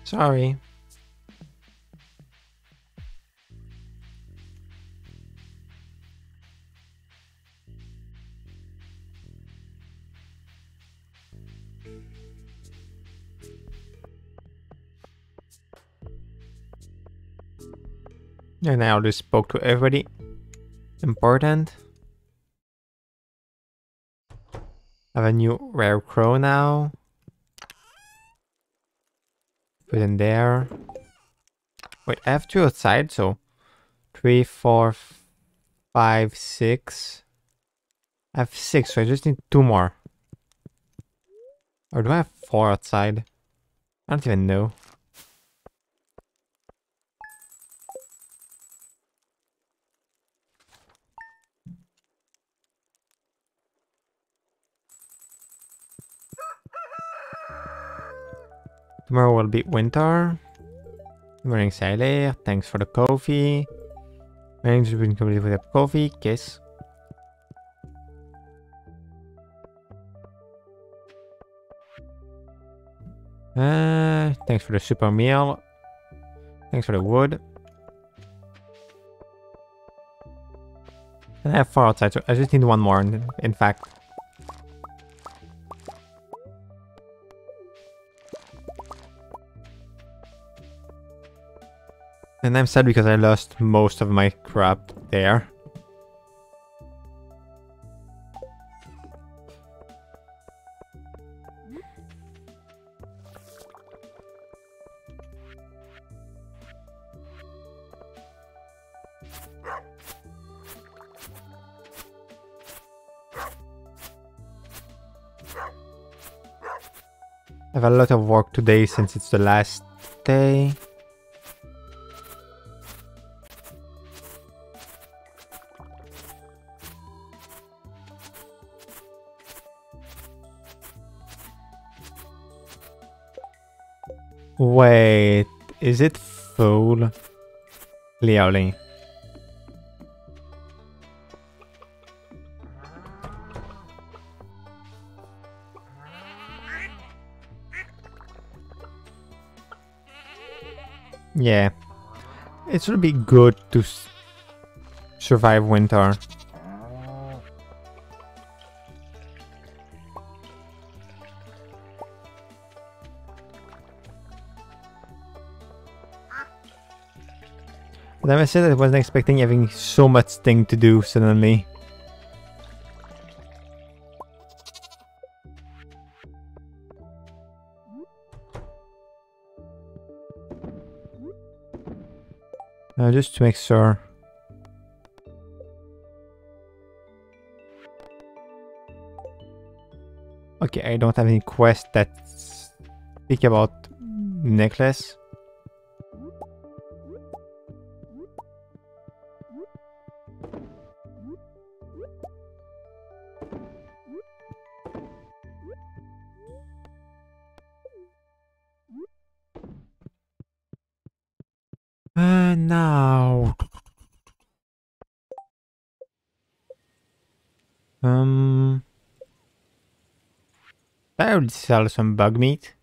[SPEAKER 1] Sorry. And I already spoke to everybody. Important. have a new Rarecrow now. Put in there. Wait, I have two outside, so three, four, five, six. I have six, so I just need two more. Or do I have four outside? I don't even know. Tomorrow will be winter. Morning, Saelhir. Thanks for the coffee. Morning, has been completed with a coffee. Kiss. Uh, thanks for the super meal. Thanks for the wood. And I have four outside, so I just need one more, in, in fact. And I'm sad because I lost most of my crap there. I have a lot of work today since it's the last day. Wait, is it full? Liaoling. Yeah. It should be good to survive winter. I said I wasn't expecting having so much thing to do suddenly. Uh, just to make sure. Okay, I don't have any quest that speak about necklace. Sell some bug meat.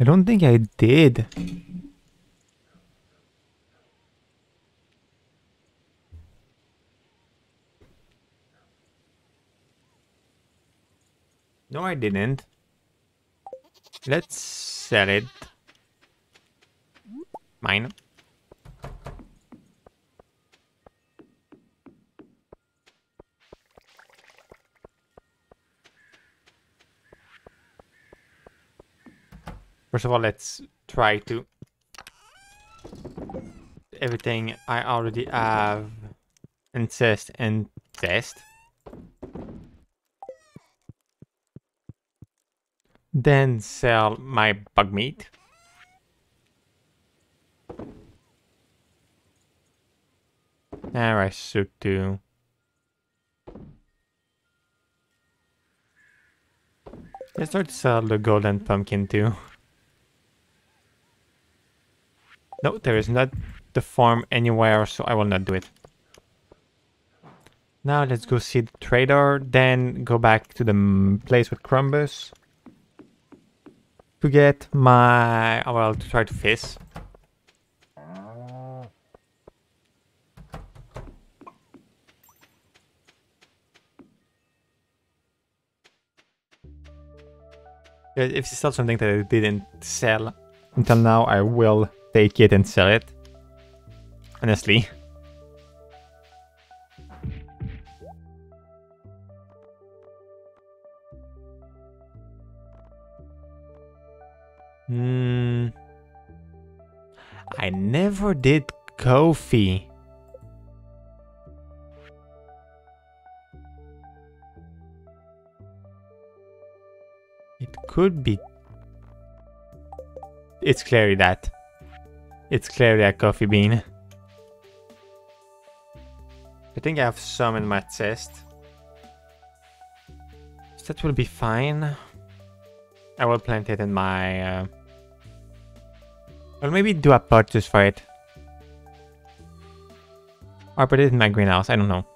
[SPEAKER 1] I don't think I did. No, I didn't. Let's sell it. Mine. First of all, let's try to... Everything I already have insist and test. Then sell my bug meat. There I should do. Let's start to sell the golden pumpkin too. No, there is not the farm anywhere, so I will not do it. Now let's go see the trader, then go back to the place with Krobus. To get my... well, to try to fish. If it's still something that I didn't sell until now, I will take it and sell it. Honestly. Hmm. I never did coffee. Could be. It's clearly that. It's clearly a coffee bean. I think I have some in my chest. So that will be fine. I will plant it in my... Uh... Or maybe do a purchase for it. Or put it in my greenhouse, I don't know.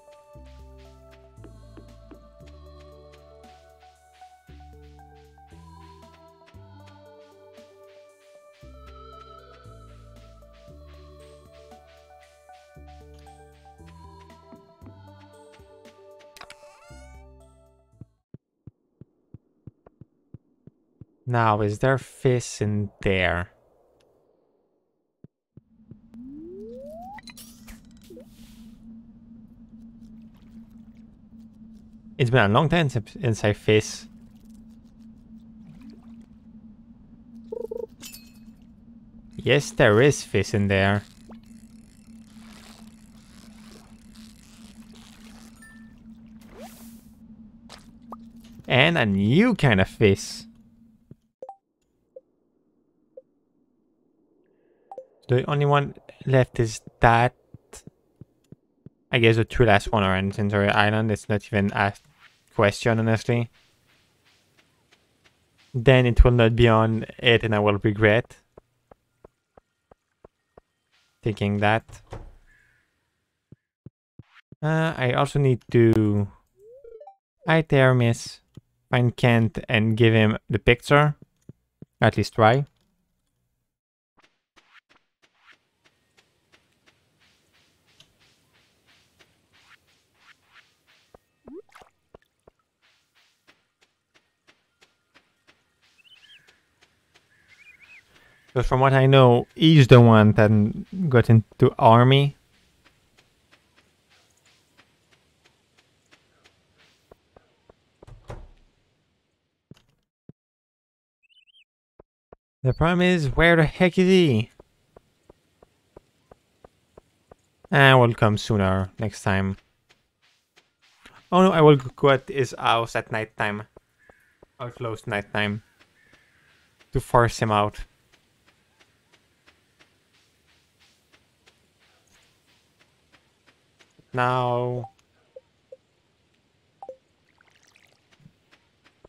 [SPEAKER 1] Now, is there fish in there? It's been a long time since I fish. Yes, there is fish in there. And a new kind of fish. The only one left is that. I guess the two last one are in Centauri Island. It's not even a question, honestly. Then it will not be on it and I will regret. taking that. Uh, I also need to... Hi there, miss. Find Kent and give him the picture. At least try. But from what I know, he's the one that got into army. The problem is, where the heck is he? Ah, I will come sooner next time. Oh no, I will go at his house at night time. Close night time. To force him out. Now.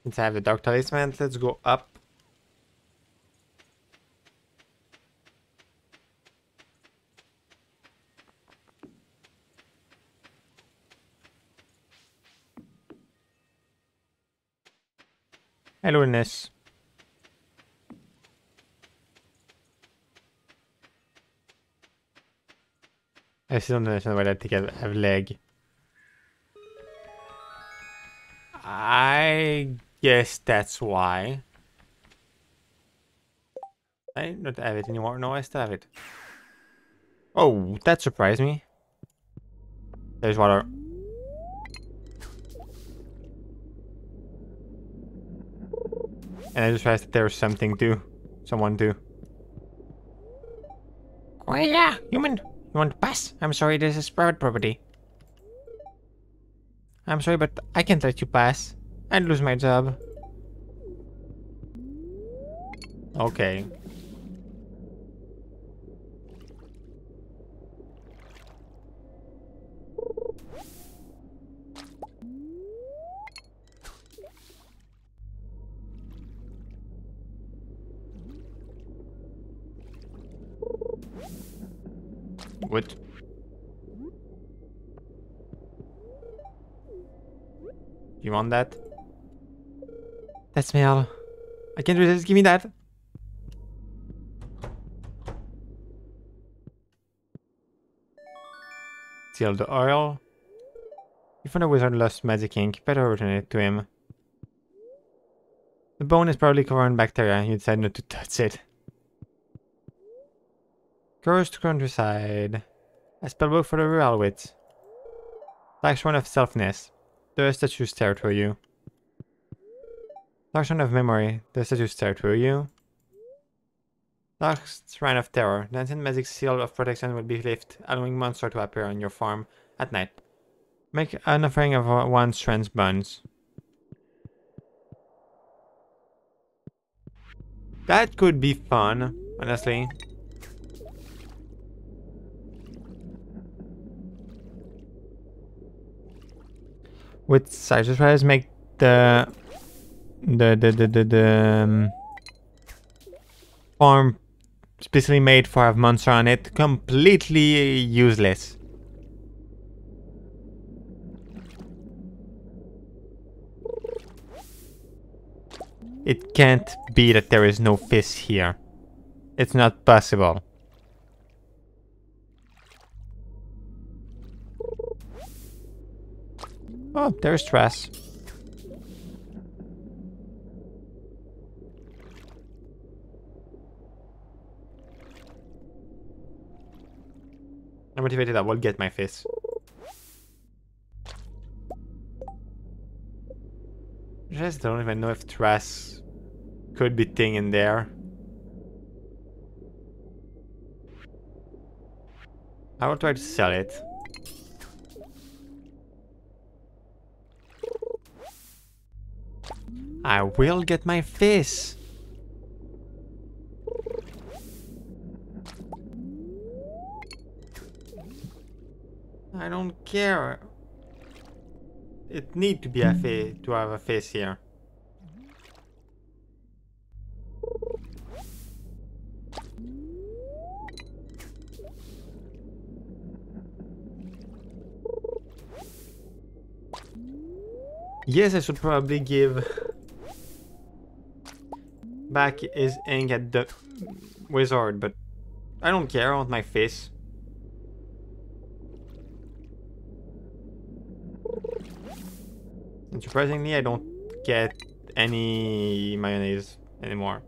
[SPEAKER 1] Since I have the Dark Talisman, let's go up. Hello, Ness. I still don't understand why that thing have, have leg. I guess that's why. I don't have it anymore. No, I still have it. Oh, that surprised me. There's water. And I just realized that there was something to someone to. Oh yeah, human. You want to pass? I'm sorry, this is private property. I'm sorry, but I can't let you pass. I'd lose my job. Okay. What? You want that? That's mail. I can't resist. Give me that. Seal the oil. If a wizard lost magic ink, better return it to him. The bone is probably covered in bacteria. You decide not to touch it. Cursed Countryside. A spellbook for the real wit. Dark Shrine of Selfness. The statue stare through you. Dark Shrine of Memory. The statue stare through you. Dark Shrine of Terror. The ancient magic seal of protection will be lifted, allowing monster to appear on your farm at night. Make an offering of one strange buns. That could be fun, honestly. With citrus rice make the the the the the, the um, farm specially made for a monster on it completely useless. It can't be that there is no fish here. It's not possible. Oh, there's Tress. I'm motivated, I will get my fish. Just don't even know if Tress could be thing in there. I will try to sell it. I will get my fish. I don't care. It need to be a fish to have a fish here. Yes, I should probably give back his ink at the wizard, but I don't care, I want my face. And surprisingly, I don't get any mayonnaise anymore.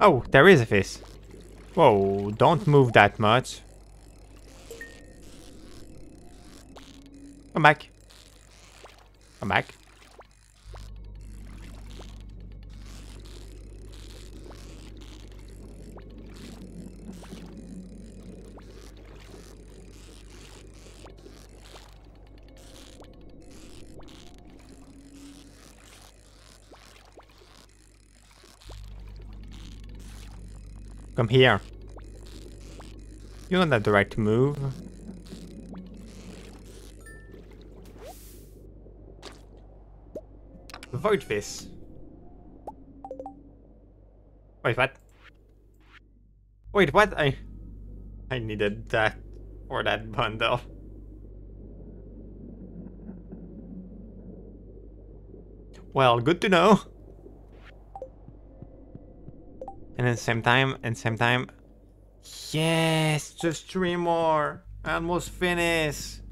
[SPEAKER 1] Oh, there is a fish. Whoa, don't move that much. Come back. Come back. Come here. You don't have the right to move. Void this. Wait, what? Wait, what? I... I needed that for that bundle. Well, good to know. And then same time, and same time. Yes, just three more. Almost finished.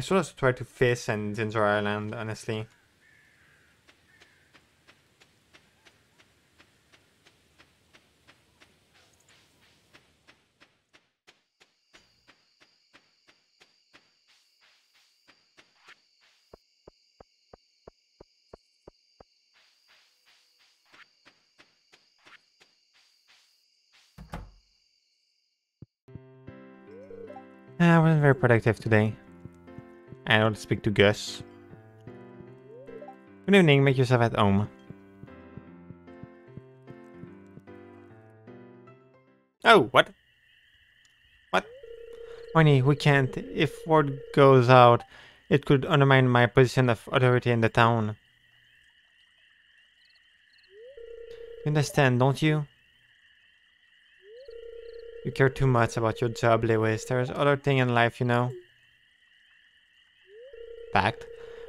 [SPEAKER 1] I should have tried to fish and Ginger Island, honestly. Ah, I wasn't very productive today. I don't speak to Gus. Good evening, make yourself at home. Oh, what? What? Honey, we can't. If word goes out, it could undermine my position of authority in the town. You understand, don't you? You care too much about your job, Lewis. There's other thing in life, you know packed.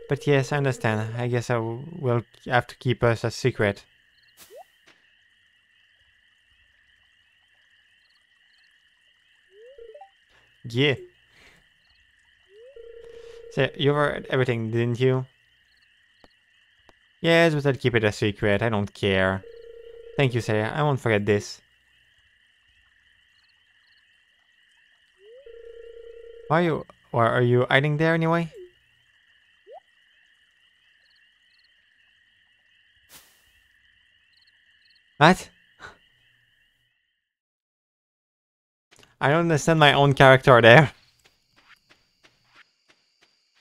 [SPEAKER 1] But yes, I understand. I guess I will have to keep us a secret. Yeah. So, you heard everything, didn't you? Yes, but I'll keep it a secret. I don't care. Thank you, Sarah. I won't forget this. Why are you, Why are you hiding there anyway? What? I don't understand my own character there.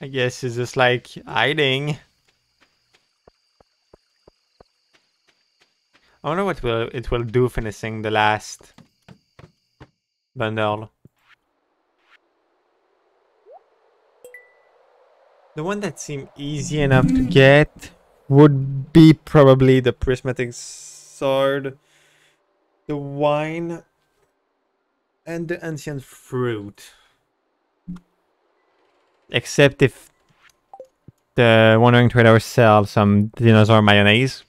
[SPEAKER 1] I guess it's just like hiding. I wonder what will it will do finishing the last bundle. The one that seemed easy enough to get would be probably the prismatic the wine, and the ancient fruit. Except if the Wandering Trader sells some dinosaur mayonnaise.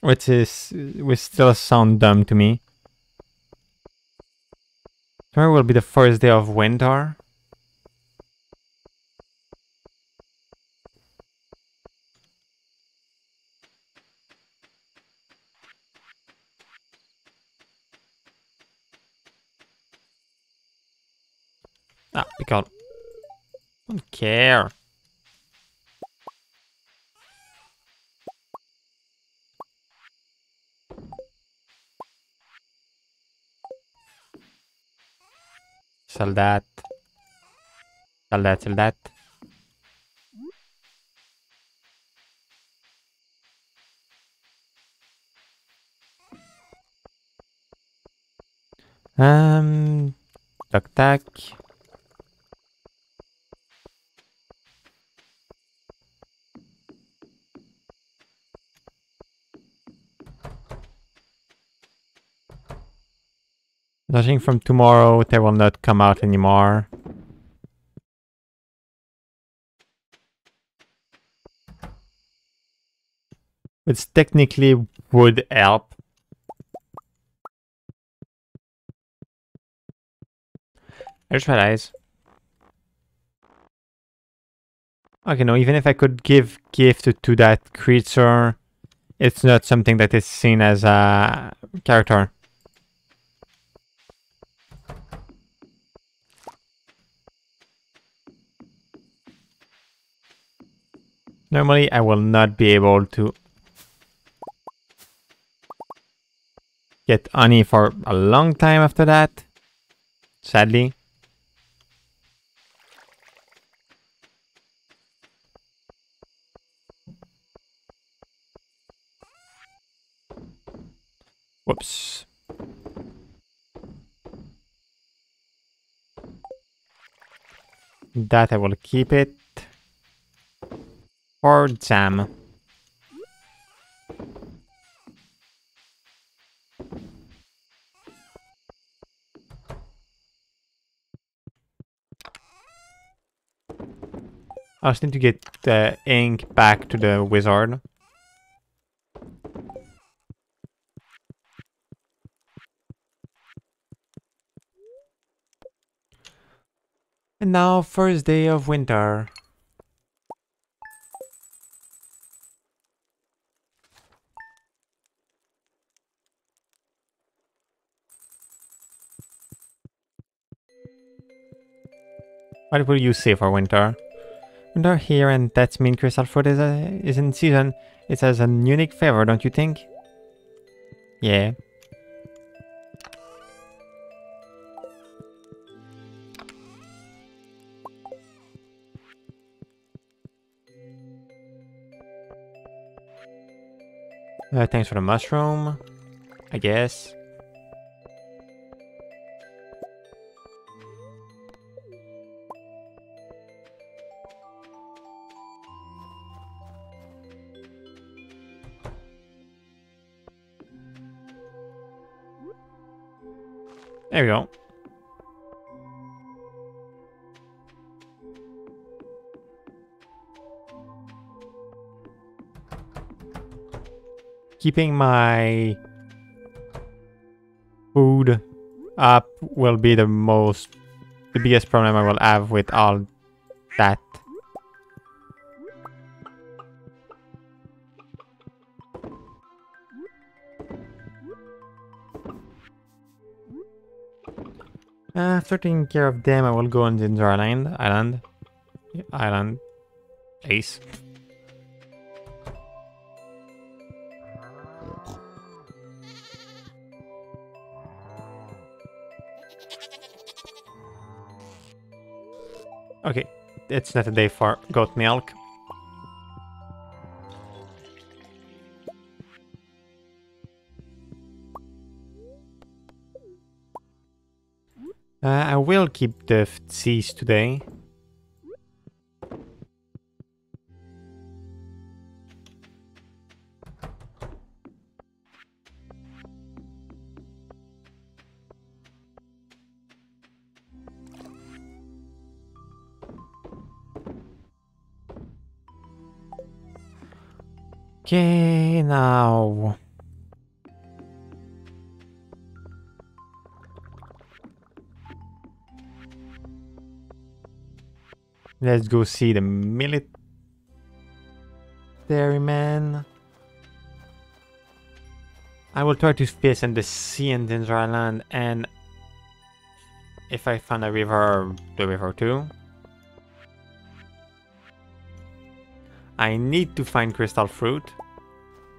[SPEAKER 1] Which is which still sound dumb to me. Tomorrow will be the first day of winter. Ah, because I don't care. Sell that. Sell that, sell that. Um, duck tack. Judging from tomorrow, they will not come out anymore. Which technically would help. I just realized. Okay, no, even if I could give gift to, to that creature, it's not something that is seen as a character. Normally, I will not be able to get honey for a long time after that. Sadly. Whoops. That I will keep it. Or jam. I just need to get the ink back to the wizard. And now, first day of winter. What will you say for winter? Winter here and that mean crystal fruit is, uh, is in season. It has a unique flavor, don't you think? Yeah. Uh, thanks for the mushroom, I guess. There we go. keeping my food up will be the most the biggest problem I will have with all that. After taking care of them, I will go on Ginger Island. Island. Island. Place. Okay, it's not a day for goat milk. Uh, I will keep the seas today. Okay, now. Let's go see the military man. I will try to fish in the sea in Danger Land and if I find a river, the river too. I need to find crystal fruit.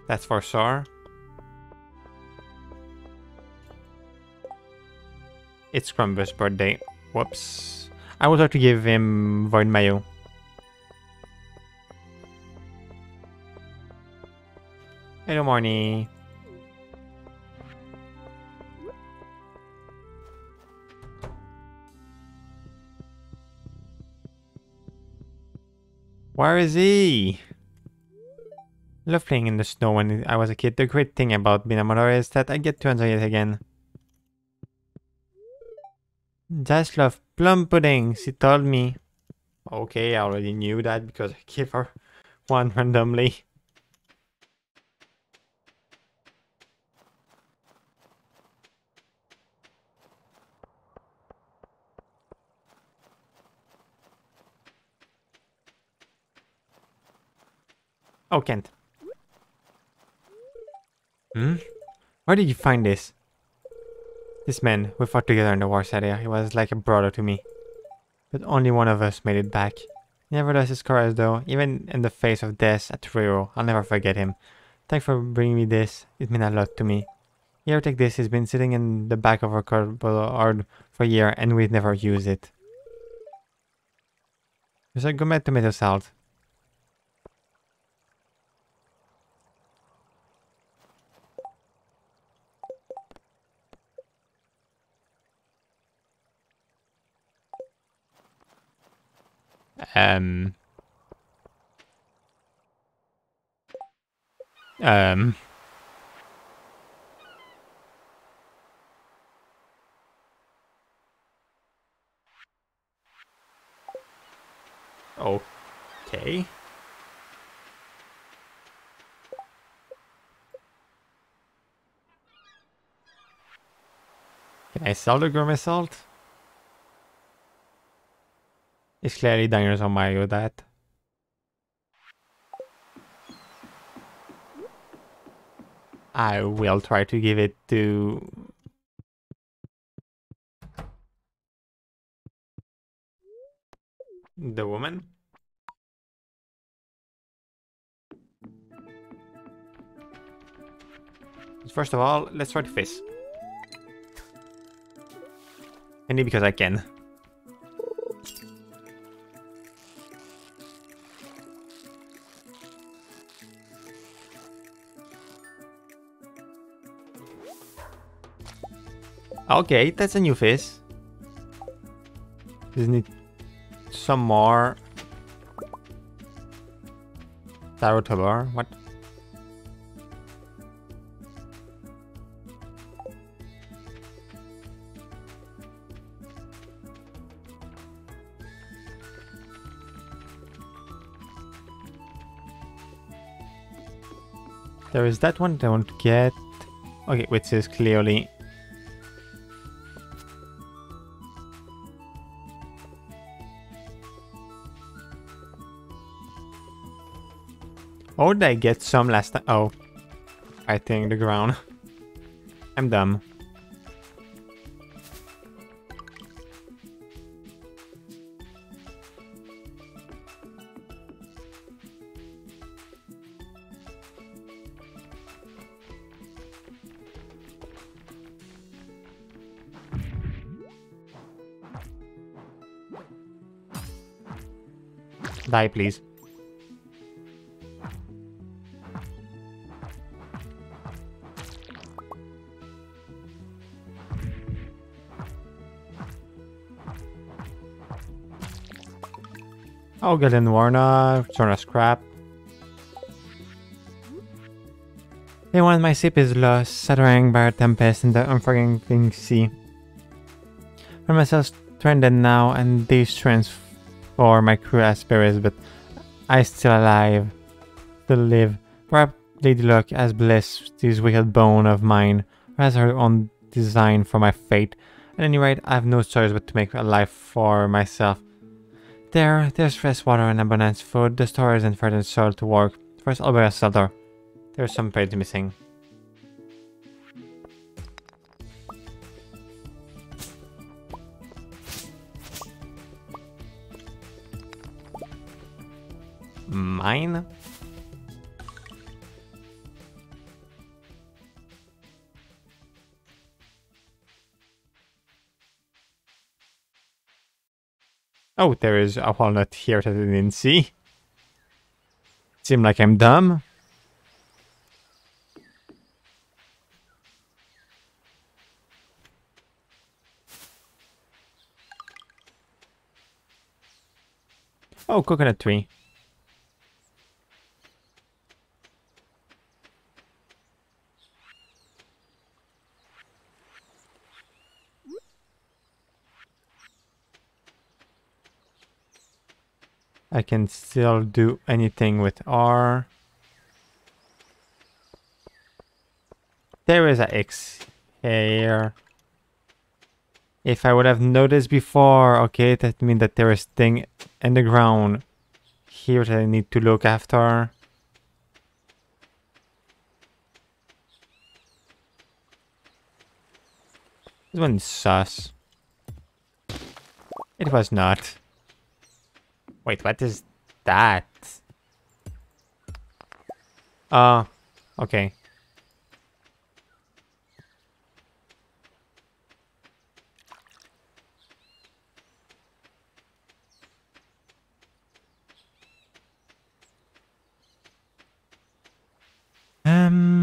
[SPEAKER 1] That's for sure. It's Krobus' birthday. Whoops. I would try to give him Void Mayo. Hello, Marnie. Where is he? Love playing in the snow when I was a kid. The great thing about being a mother is that I get to enjoy it again. Just love plum pudding, she told me. Okay, I already knew that because I gave her one randomly. Oh, Kent. Hmm? Where did you find this? This man, we fought together in the war area. He was like a brother to me. But only one of us made it back. Nevertheless, his courage though, even in the face of death at Rio. I'll never forget him. Thanks for bringing me this. It meant a lot to me. Here, take this. It's been sitting in the back of our cupboard for a year and we've never used it. It's a gourmet tomato salt. Um. Um. Okay. Can I sell the gourmet salt? It's clearly on Mario that. I will try to give it to... The woman? First of all, let's try to fish. Only because I can. Okay, that's a new fish. Just need some more. Tarot What? There is that one that I want to get. Okay, which is clearly... Or did I get some last time? Oh. I think the ground. <laughs> I'm dumb. Die, please. I'll get in Warna, turn a scrap. They want my ship is lost, shattering by a tempest in the unforgiving sea. For myself stranded now, and these strengths for my crew as spirits, but I still alive, still live. Perhaps Lady Luck has blessed this wicked bone of mine, or has her own design for my fate. At any rate, I have no choice but to make a life for myself. There, there's fresh water and abundance food, the stores and fertile soil to work. First, I'll buy a shelter. There's some page missing. Mine? Oh, there is a walnut here that I didn't see. Seem like I'm dumb. Oh, coconut tree. I can still do anything with R. There is a X here. If I would have noticed before, okay, that means that there is thing in the ground here that I need to look after. This one's sus. It was not. Wait, what is that? Uh, okay. Um...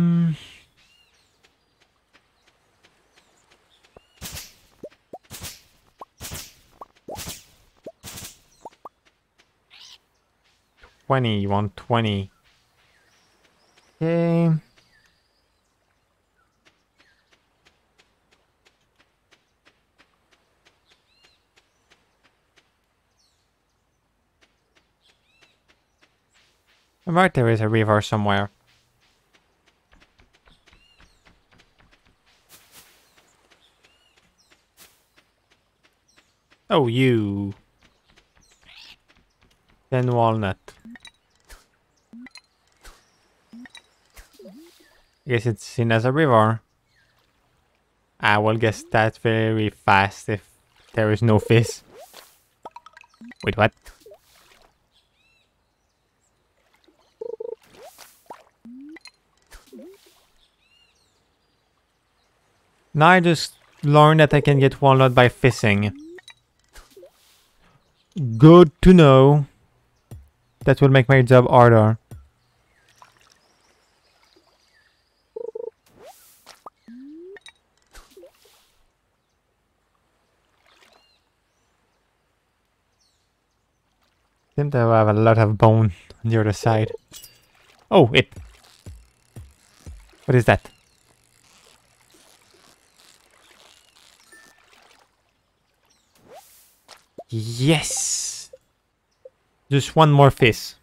[SPEAKER 1] Twenty, you want twenty. Okay. Right there is a river somewhere. Oh, you. Then walnut. Guess it's seen as a river. I will guess that very fast if there is no fish. Wait, what? Now I just learned that I can get walnut by fishing. Good to know. That will make my job harder. Seem to have a lot of bone on the other side. Oh, it. What is that? Yes! Just one more fish.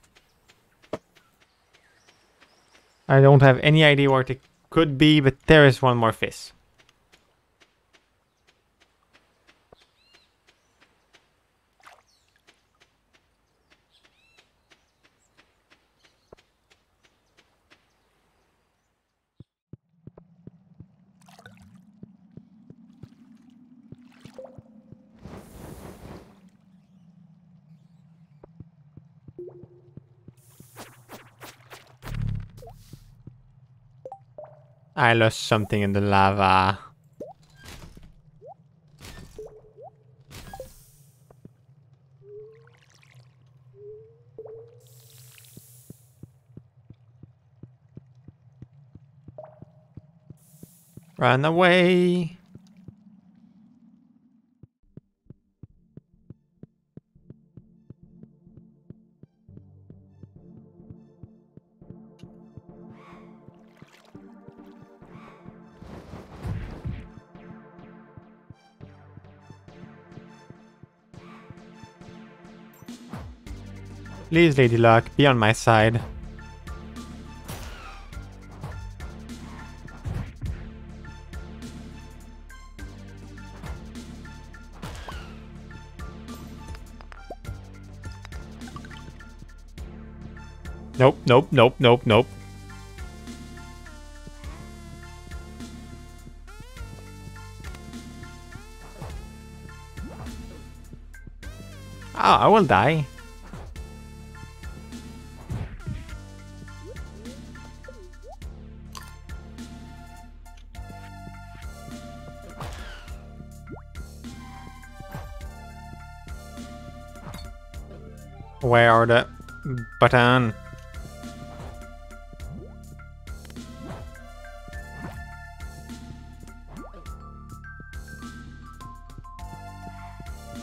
[SPEAKER 1] I don't have any idea what it could be, but there is one more fish. I lost something in the lava. Run away. Please, Lady Luck, be on my side. Nope, nope, nope, nope, nope. Ah, I will die. Button?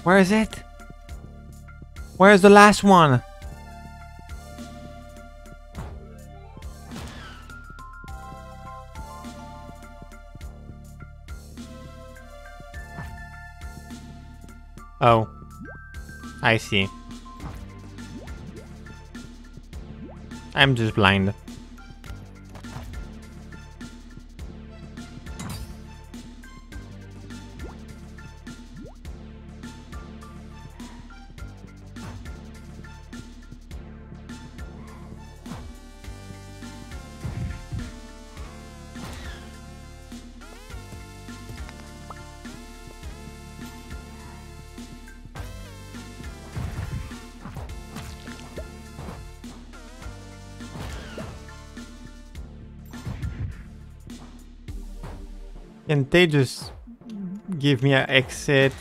[SPEAKER 1] Where is it? Where's the last one? Oh. I see. I'm just blind. Just give me an exit?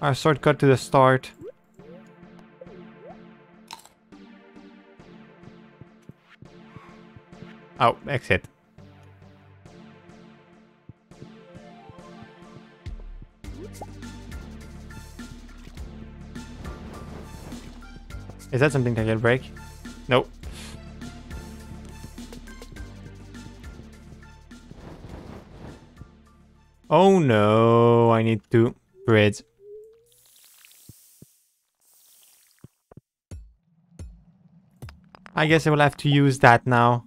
[SPEAKER 1] or A shortcut to the start? Oh, exit. Is that something that can break? Nope. Oh no, I need to bridge. I guess I will have to use that now.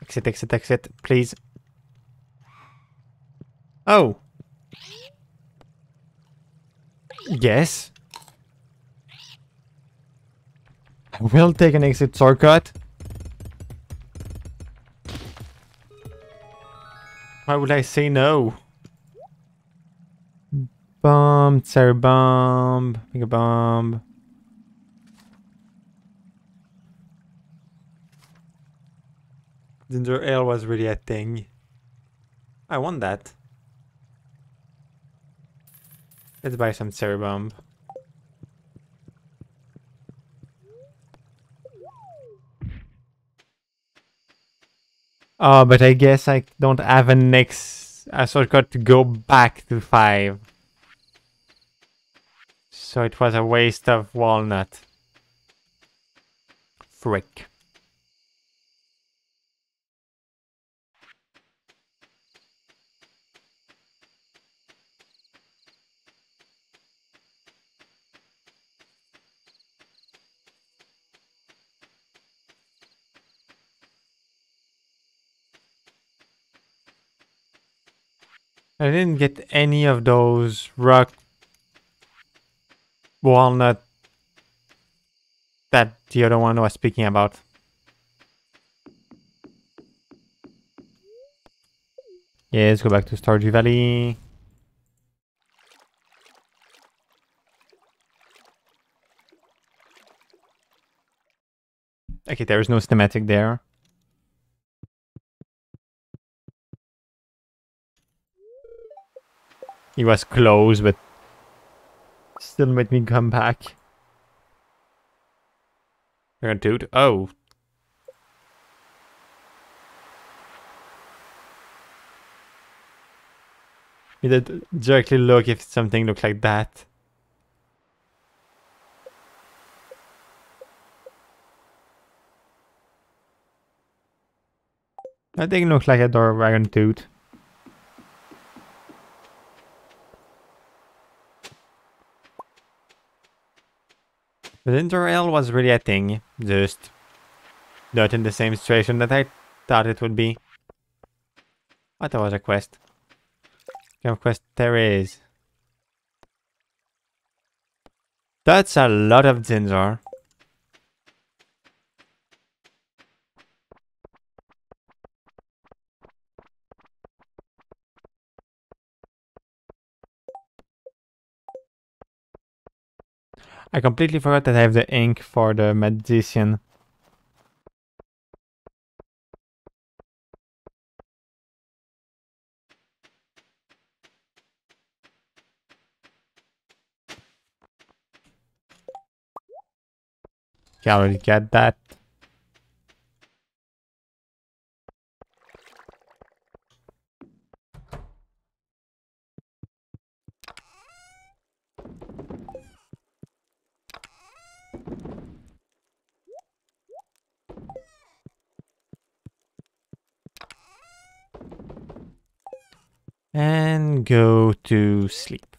[SPEAKER 1] Exit, exit, exit, please. Oh. Yes. I will take an exit shortcut. Why would I say no? Bomb, cherry bomb, mega bomb. Ginger ale was really a thing. I want that. Let's buy some cherry bomb. Oh, but I guess I don't have a next a shortcut to go back to 5. So it was a waste of walnut. Frick. I didn't get any of those rock walnut that the other one was speaking about. Yeah, let's go back to Stardew Valley. Okay, there is no schematic there. He was close, but still made me come back. You're dude? Oh. You did directly look if something looked like that. That didn't look like a door wagon dude. The Interrail was really a thing, just not in the same situation that I thought it would be. What was a quest? Kind of quest there is? That's a lot of ginger. I completely forgot that I have the ink for the magician. You already get that. And go to sleep.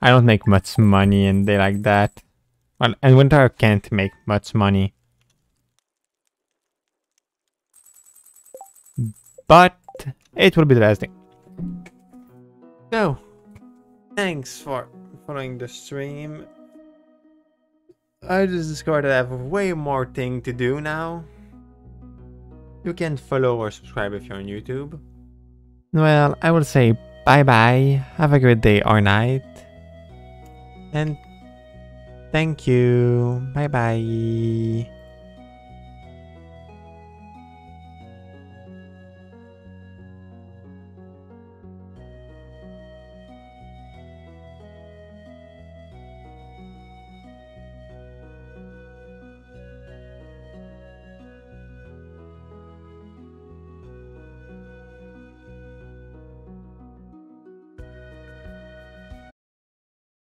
[SPEAKER 1] I don't make much money in day like that. Well, and winter can't make much money. But it will be thing. So, thanks for following the stream. I just discovered I have way more thing to do now. You can follow or subscribe if you're on YouTube. Well, I will say bye bye, have a great day or night, and thank you. Bye bye.